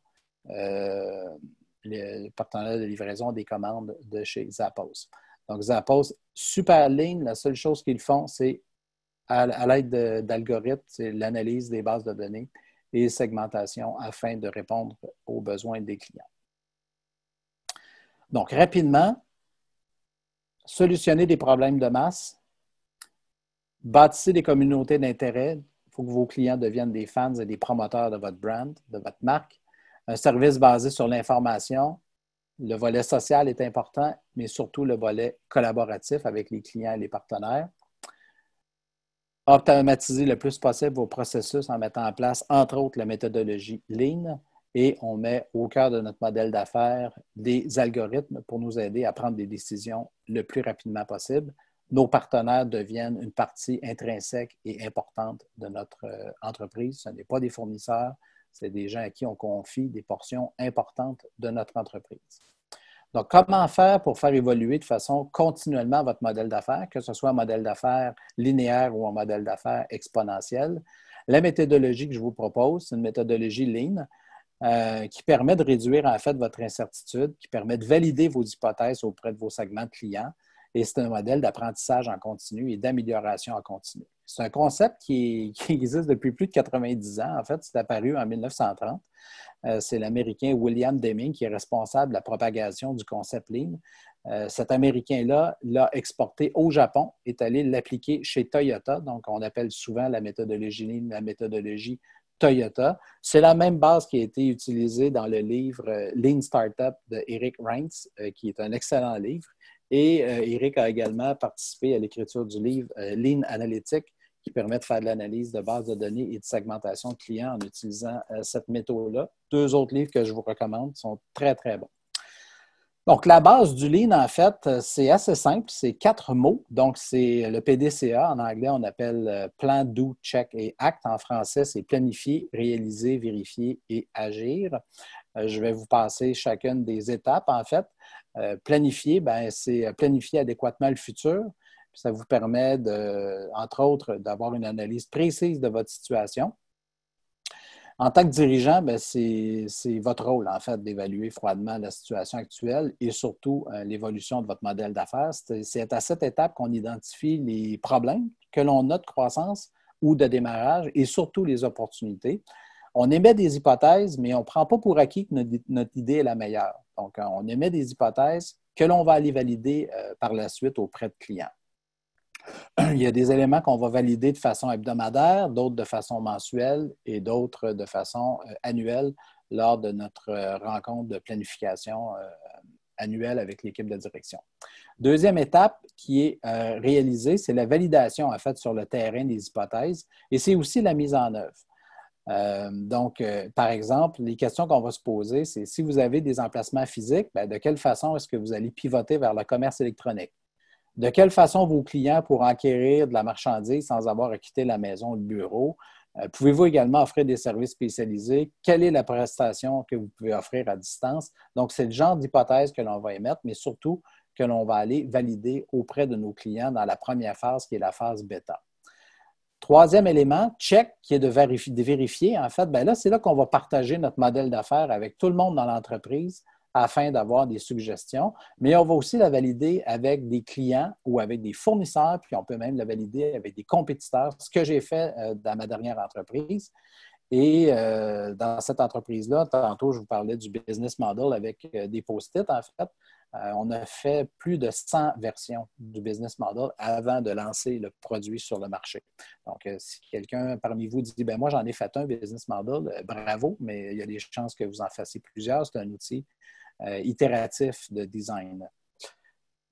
euh, le partenaire de livraison des commandes de chez Zappos. Donc, Zappos, super ligne. La seule chose qu'ils font, c'est à, l'aide d'algorithmes, c'est l'analyse des bases de données et segmentation afin de répondre aux besoins des clients. Donc, rapidement, solutionner des problèmes de masse, bâtissez des communautés d'intérêt. Il faut que vos clients deviennent des fans et des promoteurs de votre brand, de votre marque. Un service basé sur l'information, le volet social est important, mais surtout le volet collaboratif avec les clients et les partenaires. Automatiser le plus possible vos processus en mettant en place, entre autres, la méthodologie Lean. Et on met au cœur de notre modèle d'affaires des algorithmes pour nous aider à prendre des décisions le plus rapidement possible. Nos partenaires deviennent une partie intrinsèque et importante de notre euh, entreprise. Ce n'est pas des fournisseurs, c'est des gens à qui on confie des portions importantes de notre entreprise. Donc, comment faire pour faire évoluer de façon continuellement votre modèle d'affaires, que ce soit un modèle d'affaires linéaire ou un modèle d'affaires exponentiel? La méthodologie que je vous propose, c'est une méthodologie Lean euh, qui permet de réduire en fait votre incertitude, qui permet de valider vos hypothèses auprès de vos segments de clients. Et c'est un modèle d'apprentissage en continu et d'amélioration en continu. C'est un concept qui, existe depuis plus de 90 ans. En fait, c'est apparu en 1930. Euh, c'est l'Américain William Deming qui est responsable de la propagation du concept Lean. Euh, cet Américain-là l'a exporté au Japon, est allé l'appliquer chez Toyota. Donc, on appelle souvent la méthodologie Lean la méthodologie Toyota. C'est la même base qui a été utilisée dans le livre euh, Lean Startup de Eric Reintz, qui est un excellent livre. Et Eric a également participé à l'écriture du livre Lean Analytic, qui permet de faire de l'analyse de base de données et de segmentation de clients en utilisant euh, cette méthode-là. Deux autres livres que je vous recommande sont très, très bons. Donc, la base du Lean, en fait, euh, c'est assez simple. C'est quatre mots. Donc, c'est le PDCA. En anglais, on appelle euh, Plan, Do, Check et Act. En français, c'est planifier, réaliser, vérifier et agir. Je vais vous passer chacune des étapes, en fait. Planifier, ben, c'est planifier adéquatement le futur. Ça vous permet, de, entre autres, d'avoir une analyse précise de votre situation. En tant que dirigeant, ben, c'est votre rôle, en fait, d'évaluer froidement la situation actuelle et surtout euh, l'évolution de votre modèle d'affaires. C'est à cette étape qu'on identifie les problèmes que l'on a de croissance ou de démarrage et surtout les opportunités. On émet des hypothèses, mais on ne prend pas pour acquis que notre, idée est la meilleure. Donc, on émet des hypothèses que l'on va aller valider euh, par la suite auprès de clients. il y a des éléments qu'on va valider de façon hebdomadaire, d'autres de façon mensuelle et d'autres de façon euh, annuelle lors de notre euh, rencontre de planification euh, annuelle avec l'équipe de direction. Deuxième étape qui est réalisée, c'est la validation en fait sur le terrain des hypothèses et c'est aussi la mise en œuvre. Donc, par exemple, les questions qu'on va se poser, c'est si vous avez des emplacements physiques, ben, de quelle façon est-ce que vous allez pivoter vers le commerce électronique? De quelle façon vos clients pourront acquérir de la marchandise sans avoir à quitter la maison ou le bureau? Euh, pouvez-vous également offrir des services spécialisés? Quelle est la prestation que vous pouvez offrir à distance? Donc, c'est le genre d'hypothèse que l'on va émettre, mais surtout que l'on va aller valider auprès de nos clients dans la première phase qui est la phase bêta. Troisième élément, check, qui est de vérifier. En fait, ben là, c'est là qu'on va partager notre modèle d'affaires avec tout le monde dans l'entreprise afin d'avoir des suggestions. Mais on va aussi la valider avec des clients ou avec des fournisseurs, puis on peut même la valider avec des compétiteurs, ce que j'ai fait euh, dans ma dernière entreprise. Et euh, dans cette entreprise-là, tantôt, je vous parlais du business model avec euh, des post-it, en fait. Euh, on a fait plus de 100 versions du business model avant de lancer le produit sur le marché. Donc, si quelqu'un parmi vous dit, ben moi, j'en ai fait un business model, bravo, mais il y a des chances que vous en fassiez plusieurs. C'est un outil itératif de design.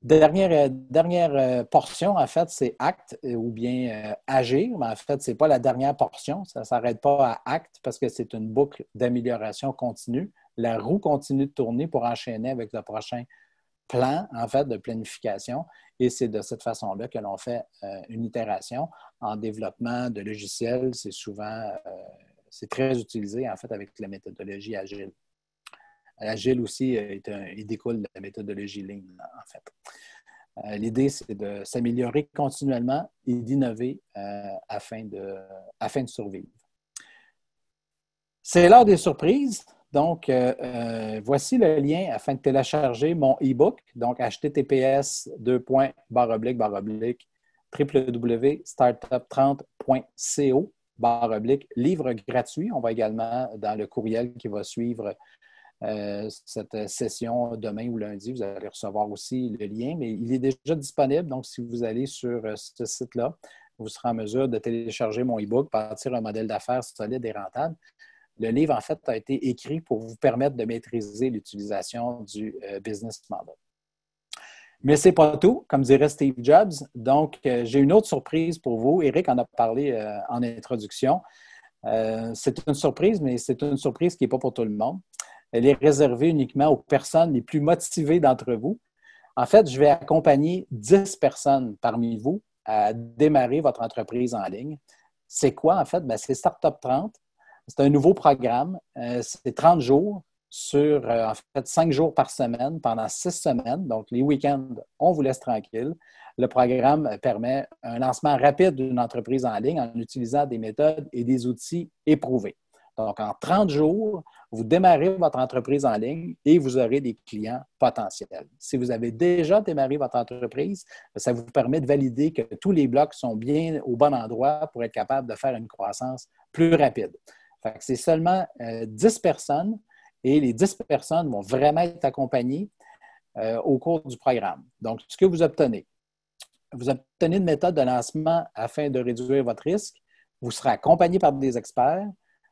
Dernière, euh, euh, portion, en fait, c'est acte euh, ou bien agir, mais en fait, ce n'est pas la dernière portion. Ça ne s'arrête pas à acte parce que c'est une boucle d'amélioration continue. La roue continue de tourner pour enchaîner avec le prochain plan, en fait, de planification. Et c'est de cette façon-là que l'on fait une itération. En développement de logiciels, c'est souvent, c'est très utilisé, en fait, avec la méthodologie agile. Agile aussi, euh, il découle de la méthodologie Lean, en fait. Euh, l'idée, c'est de s'améliorer continuellement et d'innover euh, afin, de, afin de survivre. C'est l'heure des surprises. Donc, voici le lien afin de télécharger mon e-book. Donc, https www.startup30.co livre gratuit. On va également, dans le courriel qui va suivre, euh, cette session demain ou lundi. Vous allez recevoir aussi le lien, mais il est déjà disponible. Donc, si vous allez sur euh, ce site-là, vous serez en mesure de télécharger mon e-book, partir un modèle d'affaires solide et rentable. Le livre, en fait, a été écrit pour vous permettre de maîtriser l'utilisation du euh, business model. Mais ce n'est pas tout, comme dirait Steve Jobs. Donc, j'ai une autre surprise pour vous. Eric en a parlé en introduction. c'est une surprise, mais c'est une surprise qui n'est pas pour tout le monde elle est réservée uniquement aux personnes les plus motivées d'entre vous. En fait, je vais accompagner 10 personnes parmi vous à démarrer votre entreprise en ligne. C'est quoi, en fait? Ben, c'est Startup 30. C'est un nouveau programme. Euh, c'est 30 jours sur, euh, en fait, 5 jours par semaine pendant 6 semaines. Donc, les week-ends, on vous laisse tranquille. Le programme permet un lancement rapide d'une entreprise en ligne en utilisant des méthodes et des outils éprouvés. Donc, en 30 jours, vous démarrez votre entreprise en ligne et vous aurez des clients potentiels. Si vous avez déjà démarré votre entreprise, ça vous permet de valider que tous les blocs sont bien au bon endroit pour être capable de faire une croissance plus rapide. C'est seulement 10 euh, personnes et les 10 personnes vont vraiment être accompagnées euh, au cours du programme. Donc, ce que vous obtenez, vous obtenez une méthode de lancement afin de réduire votre risque. Vous serez accompagné par des experts.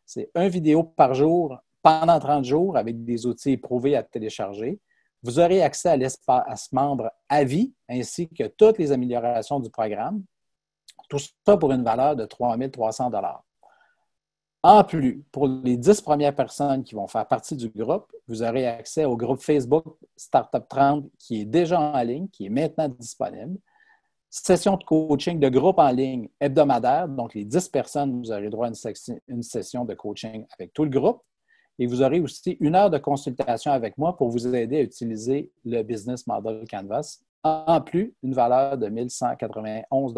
C'est une vidéo par jour pendant 30 jours avec des outils éprouvés à télécharger. Vous aurez accès à l'espace membre à vie ainsi que toutes les améliorations du programme. Tout ça pour une valeur de 3 300 En plus, pour les 10 premières personnes qui vont faire partie du groupe, vous aurez accès au groupe Facebook Startup 30 qui est déjà en ligne, qui est maintenant disponible session de coaching de groupe en ligne hebdomadaire. Donc, les 10 personnes, vous aurez droit à une, session de coaching avec tout le groupe. Et vous aurez aussi une heure de consultation avec moi pour vous aider à utiliser le Business Model Canvas, en plus une valeur de 1191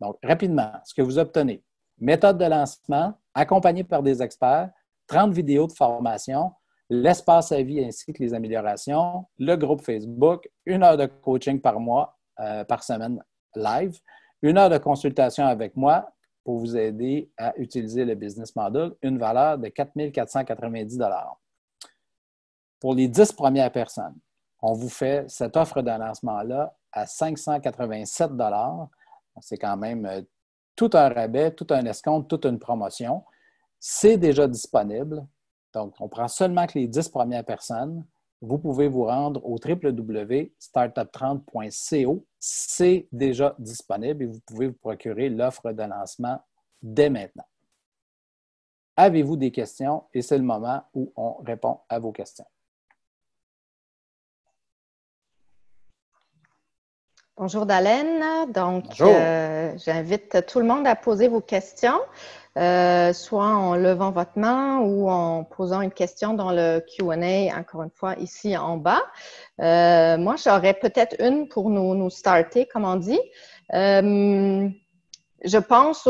Donc, rapidement, ce que vous obtenez, méthode de lancement accompagnée par des experts, 30 vidéos de formation, l'espace à vie ainsi que les améliorations, le groupe Facebook, une heure de coaching par mois euh, par semaine live, une heure de consultation avec moi pour vous aider à utiliser le business model, une valeur de 4 490 Pour les 10 premières personnes, on vous fait cette offre de lancement-là à 587 C'est quand même euh, tout un rabais, tout un escompte, toute une promotion. C'est déjà disponible. Donc, on prend seulement que les 10 premières personnes vous pouvez vous rendre au www.startup30.co. C'est déjà disponible et vous pouvez vous procurer l'offre de lancement dès maintenant. Avez-vous des questions? Et c'est le moment où on répond à vos questions. Bonjour Dalène. Donc, euh, j'invite tout le monde à poser vos questions. Euh, soit en levant votre main ou en posant une question dans le QA, encore une fois, ici en bas. Euh, moi, j'aurais peut-être une pour nous, nous starter, comme on dit. Euh, je pense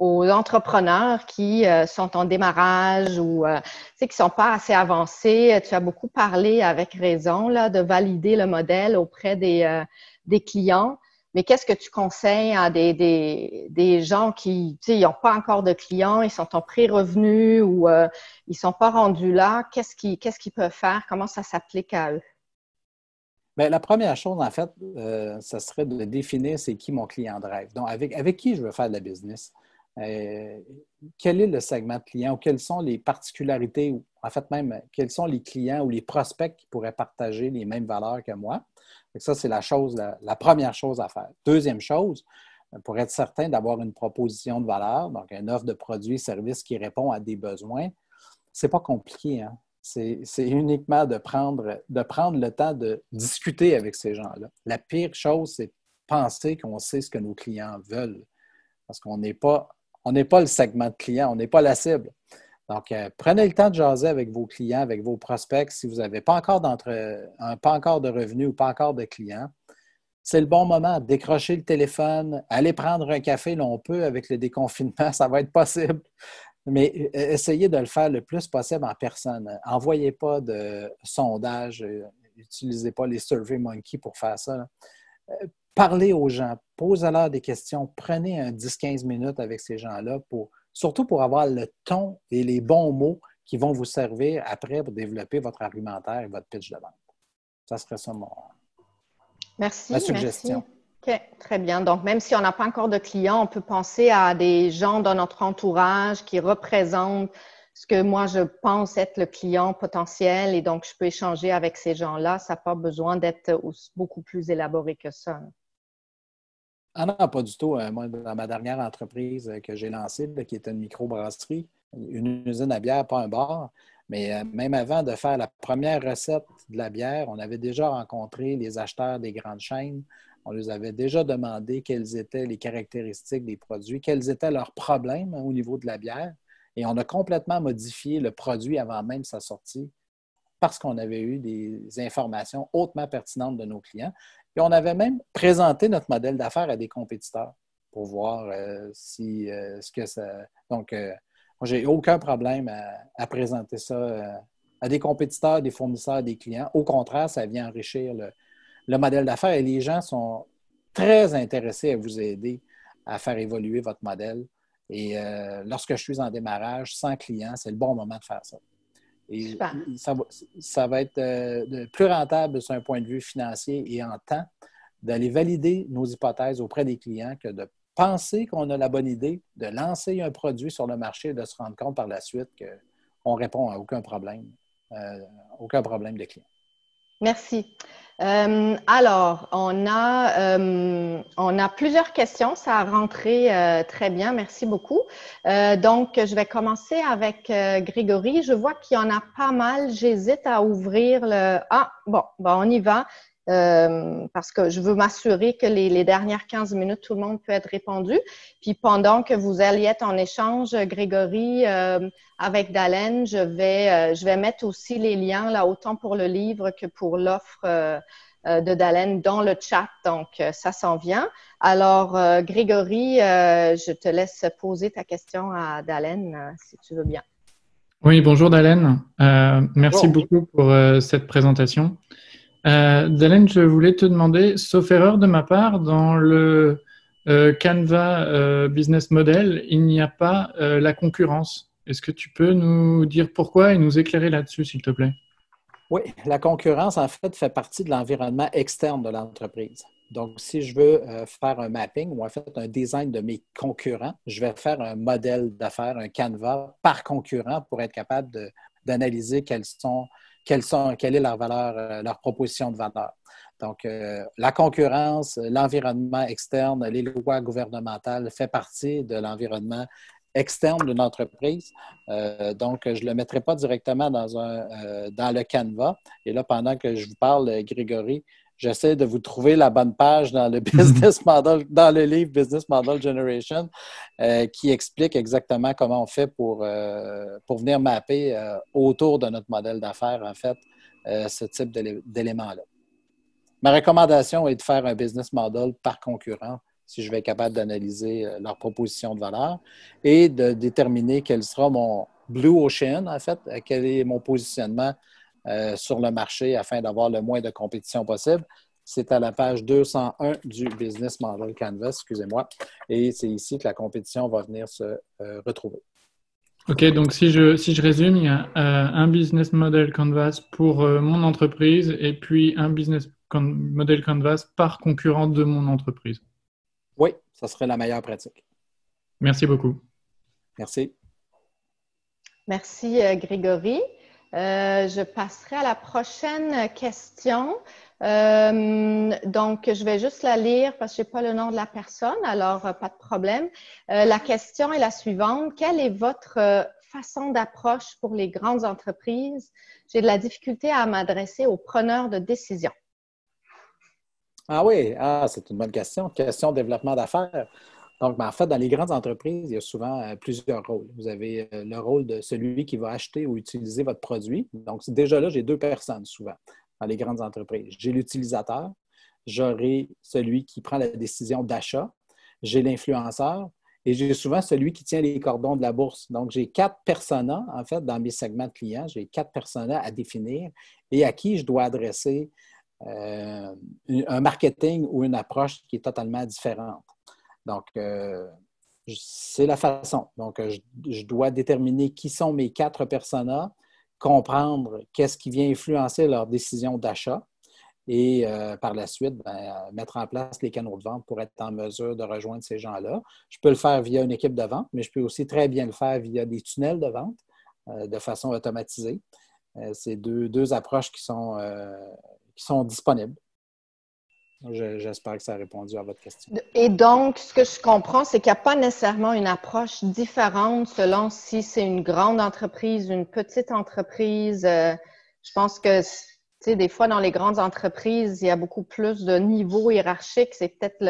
aux, entrepreneurs qui euh, sont en démarrage ou euh, qui ne sont pas assez avancés. Tu as beaucoup parlé avec raison là, de valider le modèle auprès des, euh, des clients. Mais qu'est-ce que tu conseilles à des, des, des gens qui n'ont pas encore de clients, ils sont en pré-revenu ou ils ne sont pas rendus là? Qu'est-ce qu'ils peuvent faire? Comment ça s'applique à eux? Bien, la première chose, en fait, euh, ça serait de définir c'est qui mon client drive. Donc, avec, avec qui je veux faire de la business? Euh, quel est le segment de client ou quelles sont les particularités ou en fait même quels sont les clients ou les prospects qui pourraient partager les mêmes valeurs que moi? ça, c'est la chose, la, première chose à faire. Deuxième chose, pour être certain d'avoir une proposition de valeur, donc une offre de produits, services qui répond à des besoins, c'est pas compliqué. Hein? c'est uniquement de prendre, de prendre le temps de discuter avec ces gens-là. La pire chose, c'est penser qu'on sait ce que nos clients veulent. Parce qu'on n'est pas, on n'est pas le segment de client, on n'est pas la cible. Donc, euh, prenez le temps de jaser avec vos clients, avec vos prospects. Si vous n'avez pas encore, pas encore de revenus ou pas encore de clients, c'est le bon moment. Décrocher le téléphone, aller prendre un café, là, on peut avec le déconfinement, ça va être possible. Mais euh, essayez de le faire le plus possible en personne. Envoyez pas de sondage, n'utilisez euh, pas les Survey Monkey pour faire ça. Parlez aux gens, posez-leur des questions, prenez un 10-15 minutes avec ces gens-là, pour, surtout pour avoir le ton et les bons mots qui vont vous servir après pour développer votre argumentaire et votre pitch de vente. Ça serait ça mon, merci, ma suggestion. OK, très bien. Donc, même si on n'a pas encore de clients, on peut penser à des gens dans notre entourage qui représentent ce que moi, je pense être le client potentiel et donc je peux échanger avec ces gens-là. Ça n'a pas besoin d'être beaucoup plus élaboré que ça. Ah non, pas du tout. Euh, moi, dans ma dernière entreprise que j'ai lancée, qui était une microbrasserie, une usine à bière, pas un bar, mais euh, même avant de faire la première recette de la bière, on avait déjà rencontré les acheteurs des grandes chaînes. On les avait déjà demandé quelles étaient les caractéristiques des produits, quels étaient leurs problèmes au niveau de la bière. Et on a complètement modifié le produit avant même sa sortie parce qu'on avait eu des informations hautement pertinentes de nos clients. Et on avait même présenté notre modèle d'affaires à des compétiteurs pour voir euh, si euh, ce que ça. Donc, euh, j'ai aucun problème à, présenter ça à des compétiteurs, des fournisseurs, des clients. Au contraire, ça vient enrichir le, le modèle d'affaires et les gens sont très intéressés à vous aider à faire évoluer votre modèle. Et euh, lorsque je suis en démarrage sans client, c'est le bon moment de faire ça. Et ça va, être euh, plus rentable sur un point de vue financier et en temps d'aller valider nos hypothèses auprès des clients que de penser qu'on a la bonne idée, de lancer un produit sur le marché et de se rendre compte par la suite qu'on répond à aucun problème, euh, aucun problème de client. Merci. Euh, alors, on a, euh, on a plusieurs questions. Ça a rentré euh, très bien. Merci beaucoup. donc, je vais commencer avec Grégory. Je vois qu'il y en a pas mal. J'hésite à ouvrir le... Ah, bon, bon on y va. Euh, parce que je veux m'assurer que les, dernières 15 minutes, tout le monde peut être répondu. Puis pendant que vous alliez être en échange, Grégory, euh, avec Dalen, je vais, euh, je vais mettre aussi les liens là, autant pour le livre que pour l'offre de Dalen dans le chat. Donc, ça s'en vient. Alors, Grégory, je te laisse poser ta question à Dalen, si tu veux bien. Oui, bonjour Dalen. merci beaucoup pour cette présentation. Euh, Dalen, je voulais te demander, sauf erreur de ma part, dans le euh, Canva euh, Business Model, il n'y a pas euh, la concurrence. Est-ce que tu peux nous dire pourquoi et nous éclairer là-dessus, s'il te plaît? Oui, la concurrence, en fait, fait partie de l'environnement externe de l'entreprise. Donc, si je veux faire un mapping ou en fait un design de mes concurrents, je vais faire un modèle d'affaires, un Canva par concurrent pour être capable d'analyser quels sont sont, quelle est leur valeur, euh, leur proposition de valeur. Donc, euh, la concurrence, l'environnement externe, les lois gouvernementales fait partie de l'environnement externe d'une entreprise. Euh, donc, je ne le mettrai pas directement dans, un, dans le Canva. Et là, pendant que je vous parle, Grégory, j'essaie de vous trouver la bonne page dans le business model, dans le livre Business Model Generation, euh, qui explique exactement comment on fait pour, euh, pour venir mapper euh, autour de notre modèle d'affaires, en fait, ce type d'éléments-là. Ma recommandation est de faire un business model par concurrent. si je vais être capable d'analyser leur proposition de valeur et de déterminer quel sera mon blue ocean, en fait, quel est mon positionnement sur le marché afin d'avoir le moins de compétition possible. C'est à la page 201 du Business Model Canvas, excusez-moi. Et c'est ici que la compétition va venir se retrouver. Ok, donc si je, si je résume, il y a un business model Canvas pour mon entreprise et puis un business model Canvas par concurrent de mon entreprise. Oui, ça serait la meilleure pratique. Merci beaucoup. Merci. Merci, euh, Grégory. Euh, je passerai à la prochaine question. Euh, donc, je vais juste la lire parce que je n'ai pas le nom de la personne, alors pas de problème. la question est la suivante. Quelle est votre façon d'approche pour les grandes entreprises? J'ai de la difficulté à m'adresser aux preneurs de décision. Ah oui, ah, c'est une bonne question. Question développement d'affaires. Donc, ben, en fait, dans les grandes entreprises, il y a souvent euh, plusieurs rôles. Vous avez euh, le rôle de celui qui va acheter ou utiliser votre produit. Donc, déjà là, j'ai deux personnes souvent dans les grandes entreprises. J'ai l'utilisateur, j'aurai celui qui prend la décision d'achat, j'ai l'influenceur et j'ai souvent celui qui tient les cordons de la bourse. Donc, j'ai quatre personas, en fait, dans mes segments de clients. J'ai quatre personas à définir et à qui je dois adresser euh, un marketing ou une approche qui est totalement différente. Donc, euh, c'est la façon. Donc, euh, je, dois déterminer qui sont mes quatre personas, comprendre qu'est-ce qui vient influencer leur décision d'achat et par la suite, ben, mettre en place les canaux de vente pour être en mesure de rejoindre ces gens-là. Je peux le faire via une équipe de vente, mais je peux aussi très bien le faire via des tunnels de vente de façon automatisée. c'est deux, deux, approches qui sont, sont disponibles. J'espère que ça a répondu à votre question. Et donc, ce que je comprends, c'est qu'il n'y a pas nécessairement une approche différente selon si c'est une grande entreprise, une petite entreprise. Euh, je pense que, tu sais, des fois, dans les grandes entreprises, il y a beaucoup plus de niveaux hiérarchiques. C'est peut-être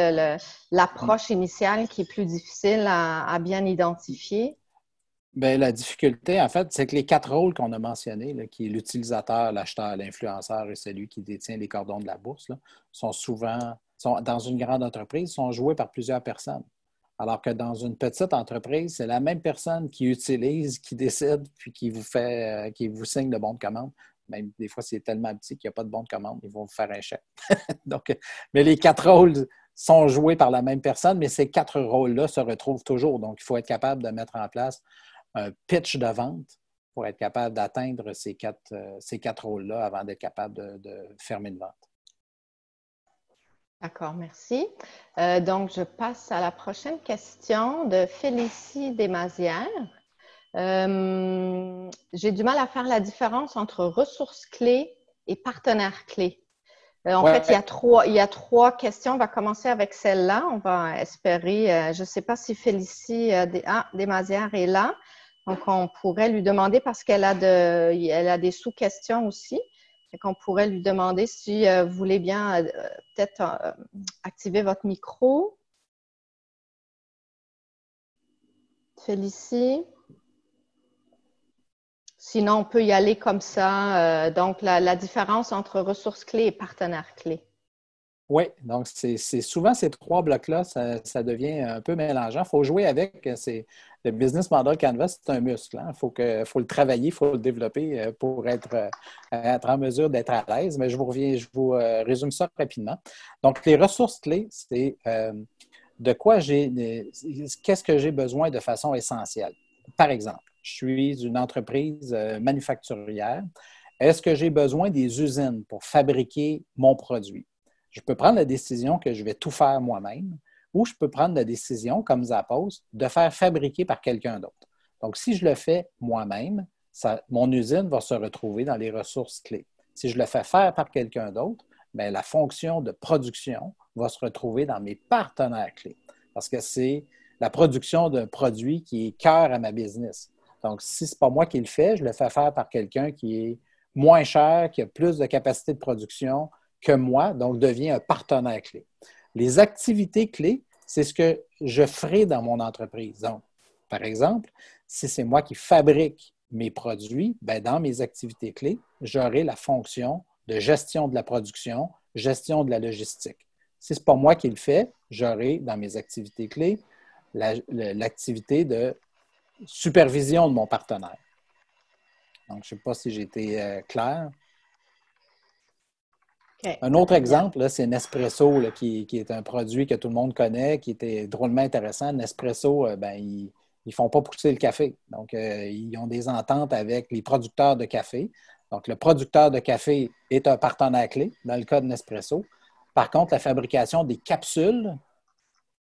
l'approche initiale qui est plus difficile à bien identifier. Bien, la difficulté, en fait, c'est que les quatre rôles qu'on a mentionnés, qui est l'utilisateur, l'acheteur, l'influenceur et celui qui détient les cordons de la bourse, sont souvent, sont, dans une grande entreprise, sont joués par plusieurs personnes. Alors que dans une petite entreprise, c'est la même personne qui utilise, qui décide, puis qui vous fait, euh, qui vous signe de bon de commande. Même des fois, c'est tellement petit qu'il n'y a pas de bon de commande, ils vont vous faire un chèque. Donc, mais les quatre rôles sont joués par la même personne, mais ces quatre rôles-là se retrouvent toujours. Donc, il faut être capable de mettre en place un pitch de vente pour être capable d'atteindre ces quatre, euh, ces quatre rôles-là avant d'être capable de, fermer une vente. D'accord, merci. Euh, donc, je passe à la prochaine question de Félicie Desmazières. Euh, j'ai du mal à faire la différence entre ressources clés et partenaires clés. en fait, il y, a trois, il y a trois questions. On va commencer avec celle-là. On va espérer, je ne sais pas si Félicie ah, Desmazières est là. Donc, on pourrait lui demander, parce qu'elle a, des sous-questions aussi, qu'on pourrait lui demander si euh, vous voulez bien euh, peut-être euh, activer votre micro. Félicie. Sinon, on peut y aller comme ça. donc, la, différence entre ressources clés et partenaires clés. Oui, donc c'est souvent ces trois blocs-là, ça, devient un peu mélangeant. Il faut jouer avec. Le business model Canvas, c'est un muscle. Il hein. faut, le travailler, il faut le développer euh, pour être, euh, être en mesure d'être à l'aise. Mais je vous reviens, je vous euh, résume ça rapidement. Donc, les ressources clés, c'est de quoi j'ai, qu'est-ce que j'ai besoin de façon essentielle? Par exemple, je suis une entreprise manufacturière. Est-ce que j'ai besoin des usines pour fabriquer mon produit? Je peux prendre la décision que je vais tout faire moi-même ou je peux prendre la décision, comme Zappos, de faire fabriquer par quelqu'un d'autre. Donc, si je le fais moi-même, mon usine va se retrouver dans les ressources clés. Si je le fais faire par quelqu'un d'autre, bien, la fonction de production va se retrouver dans mes partenaires clés. Parce que c'est la production d'un produit qui est cœur à ma business. Donc, si ce n'est pas moi qui le fais, je le fais faire par quelqu'un qui est moins cher, qui a plus de capacité de production que moi, donc devient un partenaire clé. Les activités clés, c'est ce que je ferai dans mon entreprise. Donc, par exemple, si c'est moi qui fabrique mes produits, ben, dans mes activités clés, j'aurai la fonction de gestion de la production, gestion de la logistique. Si ce n'est pas moi qui le fais, j'aurai dans mes activités clés l'activité de supervision de mon partenaire. Donc, je ne sais pas si j'ai été euh, clair. Un autre exemple, c'est Nespresso, qui, est un produit que tout le monde connaît, qui était drôlement intéressant. Nespresso, euh, ben, ils ne font pas pousser le café. Donc, euh, ils ont des ententes avec les producteurs de café. Donc, le producteur de café est un partenaire clé dans le cas de Nespresso. Par contre, la fabrication des capsules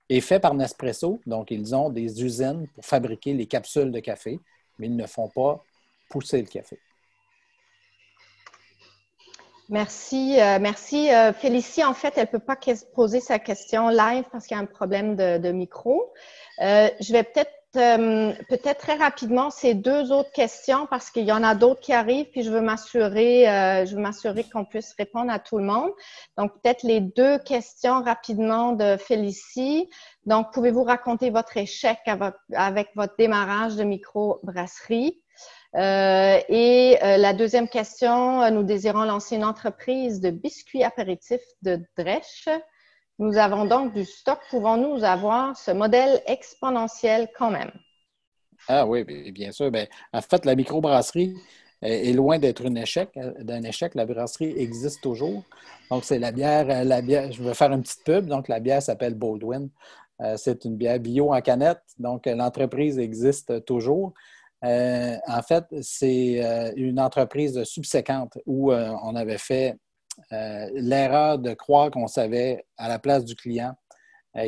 est faite par Nespresso. Donc, ils ont des usines pour fabriquer les capsules de café, mais ils ne font pas pousser le café. Merci. Euh, merci. Euh, Félicie, en fait, elle peut pas poser sa question live parce qu'il y a un problème de, micro. Euh, je vais peut-être peut-être très rapidement ces deux autres questions parce qu'il y en a d'autres qui arrivent, puis je veux m'assurer, je veux m'assurer qu'on puisse répondre à tout le monde. Donc, peut-être les deux questions rapidement de Félicie. Donc, pouvez-vous raconter votre échec avec votre démarrage de micro-brasserie? Euh, et euh, la deuxième question, euh, nous désirons lancer une entreprise de biscuits apéritifs de Dresch. Nous avons donc du stock. Pouvons-nous avoir ce modèle exponentiel quand même? Ah oui, bien sûr. Bien, en fait, la microbrasserie est loin d'être un échec. D'un échec, la brasserie existe toujours. Donc, c'est la bière, la bière. Je vais faire une petite pub. Donc, la bière s'appelle Baldwin. C'est une bière bio en canette. Donc, l'entreprise existe toujours. Euh, en fait, c'est euh, une entreprise subséquente où euh, on avait fait l'erreur de croire qu'on savait à la place du client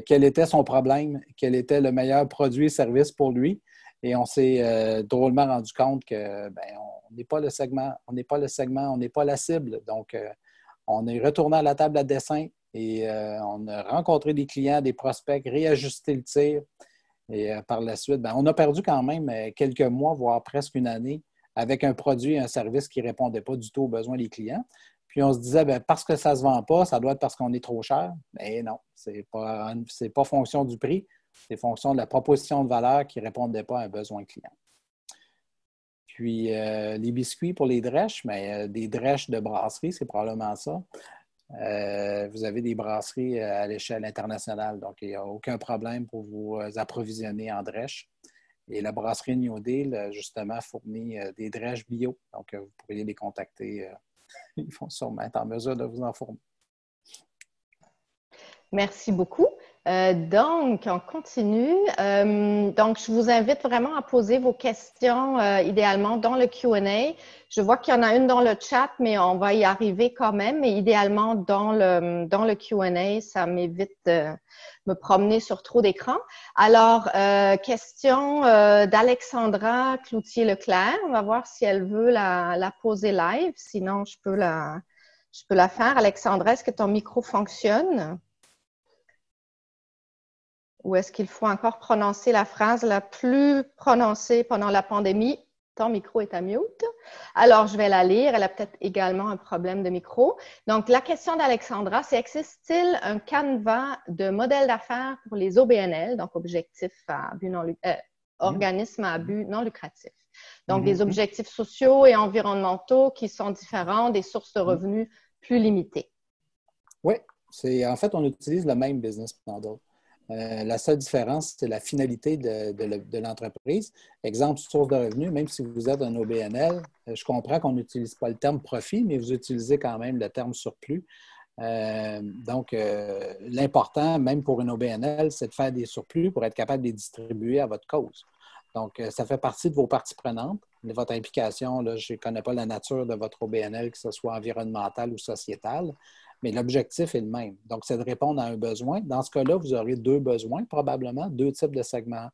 quel était son problème, quel était le meilleur produit et service pour lui. Et on s'est drôlement rendu compte que ben, n'est pas le segment, on n'est pas le segment, on n'est pas la cible. Donc, on est retourné à la table à dessin et on a rencontré des clients, des prospects, réajusté le tir. Et euh, par la suite, ben, on a perdu quand même euh, quelques mois, voire presque une année, avec un produit et un service qui ne répondait pas du tout aux besoins des clients. Puis on se disait, ben, parce que ça ne se vend pas, ça doit être parce qu'on est trop cher. Mais non, ce n'est pas, pas fonction du prix, c'est fonction de la proposition de valeur qui ne répondait pas à un besoin client. Puis euh, les biscuits pour les drèches, mais des drèches de brasserie, c'est probablement ça. Euh, vous avez des brasseries euh, à l'échelle internationale, donc il n'y a aucun problème pour vous euh, approvisionner en drèche. Et la brasserie New Deal, justement, fournit des drèches bio. Donc, vous pourriez les contacter. Ils vont sûrement être en mesure de vous en fournir. Merci beaucoup. Euh, donc, on continue. Euh, donc, je vous invite vraiment à poser vos questions euh, idéalement dans le Q&A. Je vois qu'il y en a une dans le chat, mais on va y arriver quand même. Mais idéalement, dans le, dans le Q&A, ça m'évite de me promener sur trop d'écran. Alors, question d'Alexandra Cloutier-Leclerc. On va voir si elle veut la, la poser live. Sinon, je peux la, je peux la faire. Alexandra, est-ce que ton micro fonctionne? Ou est-ce qu'il faut encore prononcer la phrase la plus prononcée pendant la pandémie? Ton micro est à mute. Alors, je vais la lire. Elle a peut-être également un problème de micro. Donc, la question d'Alexandra, c'est existe-t-il un canevas de modèle d'affaires pour les OBNL, donc objectifs à but non euh, organismes à but non lucratif? Donc, des mm-hmm. objectifs sociaux et environnementaux qui sont différents, des sources de revenus plus limitées. Oui, c'est en fait, on utilise le même business model. Euh, la seule différence, c'est la finalité de, l'entreprise. Exemple, source de revenus, même si vous êtes un OBNL, euh, je comprends qu'on n'utilise pas le terme profit, mais vous utilisez quand même le terme surplus. Euh, donc, l'important, même pour une OBNL, c'est de faire des surplus pour être capable de les distribuer à votre cause. Donc, ça fait partie de vos parties prenantes, de votre implication. Là, je ne connais pas la nature de votre OBNL, que ce soit environnemental ou sociétal, mais l'objectif est le même. Donc, c'est de répondre à un besoin. Dans ce cas-là, vous aurez deux besoins, probablement, deux types de segments,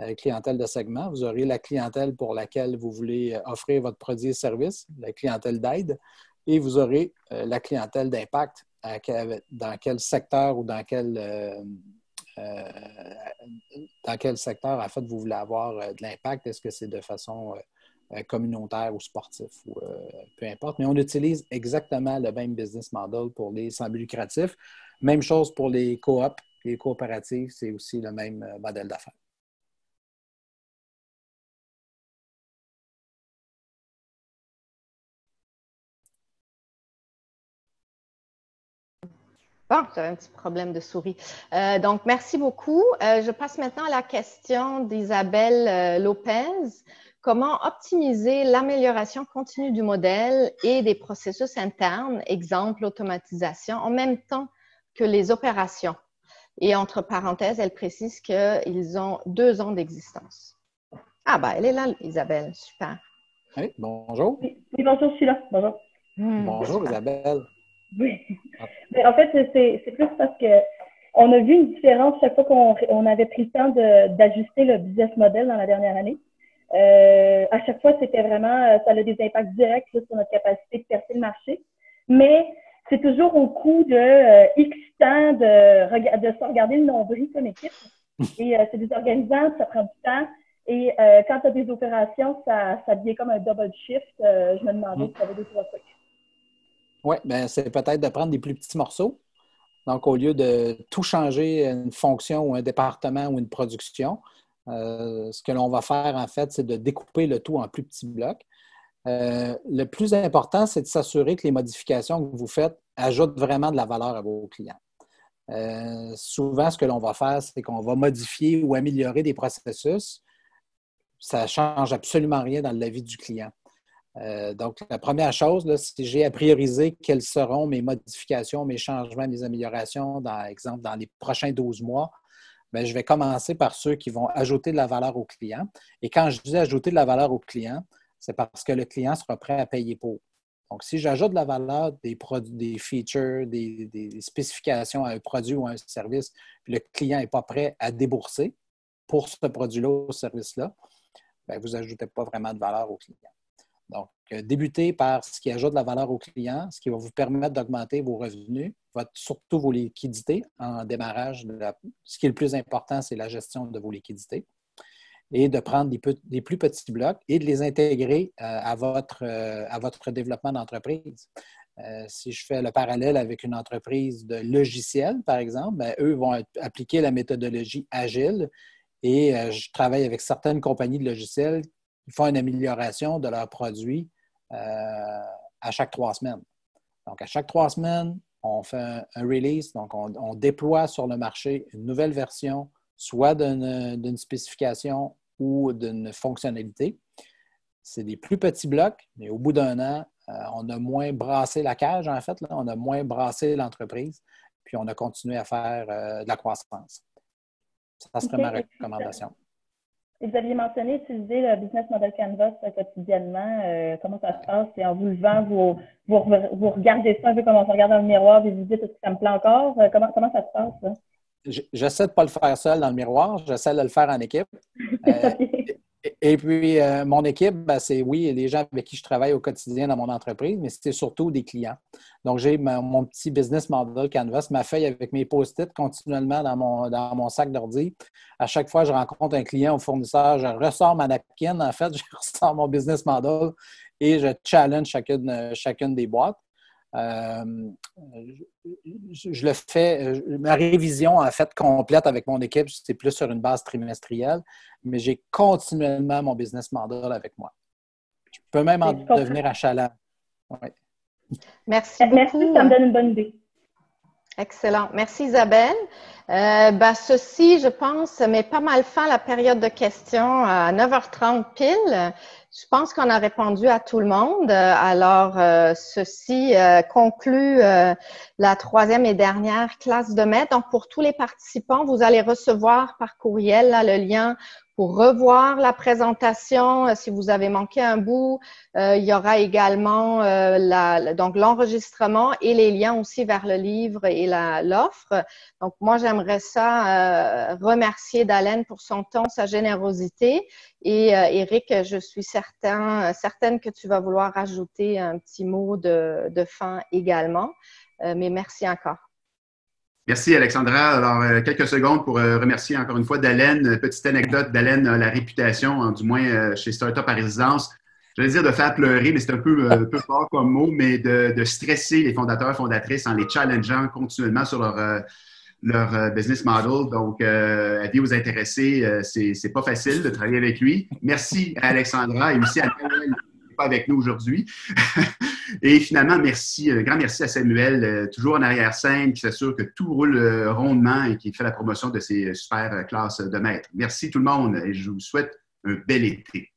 euh, clientèle de segments. Vous aurez la clientèle pour laquelle vous voulez euh, offrir votre produit et service, la clientèle d'aide, et vous aurez euh, la clientèle d'impact, dans quel secteur ou dans quel, dans quel secteur, en fait, vous voulez avoir de l'impact. Est-ce que c'est de façon communautaire ou sportif, ou euh, peu importe. Mais on utilise exactement le même business model pour les sans lucratifs. Même chose pour les coops, les coopératives, c'est aussi le même euh, modèle d'affaires. Bon, j'avais un petit problème de souris. Euh, donc, merci beaucoup. Euh, je passe maintenant à la question d'Isabelle euh, Lopez. Comment optimiser l'amélioration continue du modèle et des processus internes, exemple l'automatisation, en même temps que les opérations? Et entre parenthèses, elle précise qu'ils ont deux ans d'existence. Ah, ben, elle est là, Isabelle. Super. Oui, bonjour. Oui, bonjour, je suis là. Bonjour. Hmm, bonjour, Isabelle. Oui. en fait, c'est plus parce que on a vu une différence chaque fois qu'on avait pris le temps d'ajuster le business model dans la dernière année. Euh, à chaque fois, c'était vraiment, euh, ça a des impacts directs sur notre capacité de percer le marché. Mais c'est toujours au coût de euh, temps de, de se regarder le nombril comme équipe. Et c'est désorganisant, ça prend du temps. Et quand tu as des opérations, ça, ça devient comme un double shift. je me demandais si tu avais deux, trois trucs. Oui, ben c'est peut-être de prendre des plus petits morceaux. Donc, au lieu de tout changer, une fonction ou un département ou une production, euh, ce que l'on va faire, en fait, c'est de découper le tout en plus petits blocs. Euh, le plus important, c'est de s'assurer que les modifications que vous faites ajoutent vraiment de la valeur à vos clients. Euh, souvent, ce que l'on va faire, c'est qu'on va modifier ou améliorer des processus. Ça ne change absolument rien dans la vie du client. Donc, la première chose, si j'ai à prioriser quelles seront mes modifications, mes changements, mes améliorations, dans exemple, dans les prochains 12 mois, bien, je vais commencer par ceux qui vont ajouter de la valeur au client. Et quand je dis ajouter de la valeur au client, c'est parce que le client sera prêt à payer pour. Donc, si j'ajoute de la valeur, des produits, des features, des, des, spécifications à un produit ou à un service, puis le client n'est pas prêt à débourser pour ce produit-là ou ce service-là, ben, vous n'ajoutez pas vraiment de valeur au client. Donc, euh, débutez par ce qui ajoute de la valeur au client, ce qui va vous permettre d'augmenter vos revenus, surtout vos liquidités en démarrage. ce qui est le plus important, c'est la gestion de vos liquidités et de prendre des, plus petits blocs et de les intégrer euh, à, votre, euh, à votre développement d'entreprise. si je fais le parallèle avec une entreprise de logiciels, par exemple, ben, eux vont appliquer la méthodologie agile et je travaille avec certaines compagnies de logiciels ils font une amélioration de leurs produits euh, à chaque trois semaines. Donc, à chaque trois semaines, on fait un, release, donc on, déploie sur le marché une nouvelle version, soit d'une spécification ou d'une fonctionnalité. C'est des plus petits blocs, mais au bout d'un an, euh, on a moins brassé la cage, en fait, on a moins brassé l'entreprise, puis on a continué à faire euh, de la croissance. Ça serait ma recommandation. Vous aviez mentionné utiliser le business model Canvas quotidiennement. Euh, comment ça se passe? Et en vous levant, vous, vous, regardez ça un peu comme on se regarde dans le miroir, vous vous dites est-ce que ça me plaît encore? Euh, comment, comment ça se passe? J'essaie de ne pas le faire seul dans le miroir, j'essaie de le faire en équipe. Euh, et puis, euh, mon équipe, ben, c'est oui, les gens avec qui je travaille au quotidien dans mon entreprise, mais c'est surtout des clients. Donc, j'ai mon petit business model Canvas, ma feuille avec mes post-it continuellement dans mon, sac d'ordi. À chaque fois que je rencontre un client ou fournisseur, je ressors ma napkin, en fait, je ressors mon business model et je challenge chacune, chacune des boîtes. Euh, je, le fais, euh, ma révision en fait complète avec mon équipe, c'est plus sur une base trimestrielle, mais j'ai continuellement mon business model avec moi. Je peux même en devenir achalant. Ouais. Merci beaucoup. Merci, ça me donne une bonne idée? Excellent. Merci Isabelle. Euh, ben, ceci, je pense, met pas mal fin à la période de questions à 9h30 pile. Je pense qu'on a répondu à tout le monde. Alors, euh, ceci euh, conclut euh, la troisième et dernière classe de maître. Donc, pour tous les participants, vous allez recevoir par courriel le lien pour revoir la présentation. Euh, si vous avez manqué un bout, euh, il y aura également euh, donc l'enregistrement et les liens aussi vers le livre et l'offre. Donc moi, j'aimerais ça remercier Dalen pour son temps, sa générosité. Et Eric, je suis certain, certaine que tu vas vouloir ajouter un petit mot de fin également. mais merci encore. Merci, Alexandra. Alors, euh, quelques secondes pour euh, remercier encore une fois Dalen. Petite anecdote, Dalen a la réputation, du moins euh, chez Startup à résidence, je vais dire de faire pleurer, mais c'est un peu, peu fort comme mot, mais de, stresser les fondateurs fondatrices en les challengeant continuellement sur leur, leur business model. Donc, avis aux intéressés, c'est pas facile de travailler avec lui. Merci à Alexandra et aussi à Dalen, qui n'est pas avec nous aujourd'hui. Et finalement, merci, un grand merci à Samuel, toujours en arrière-scène, qui s'assure que tout roule rondement et qui fait la promotion de ces super classes de maîtres. Merci tout le monde et je vous souhaite un bel été.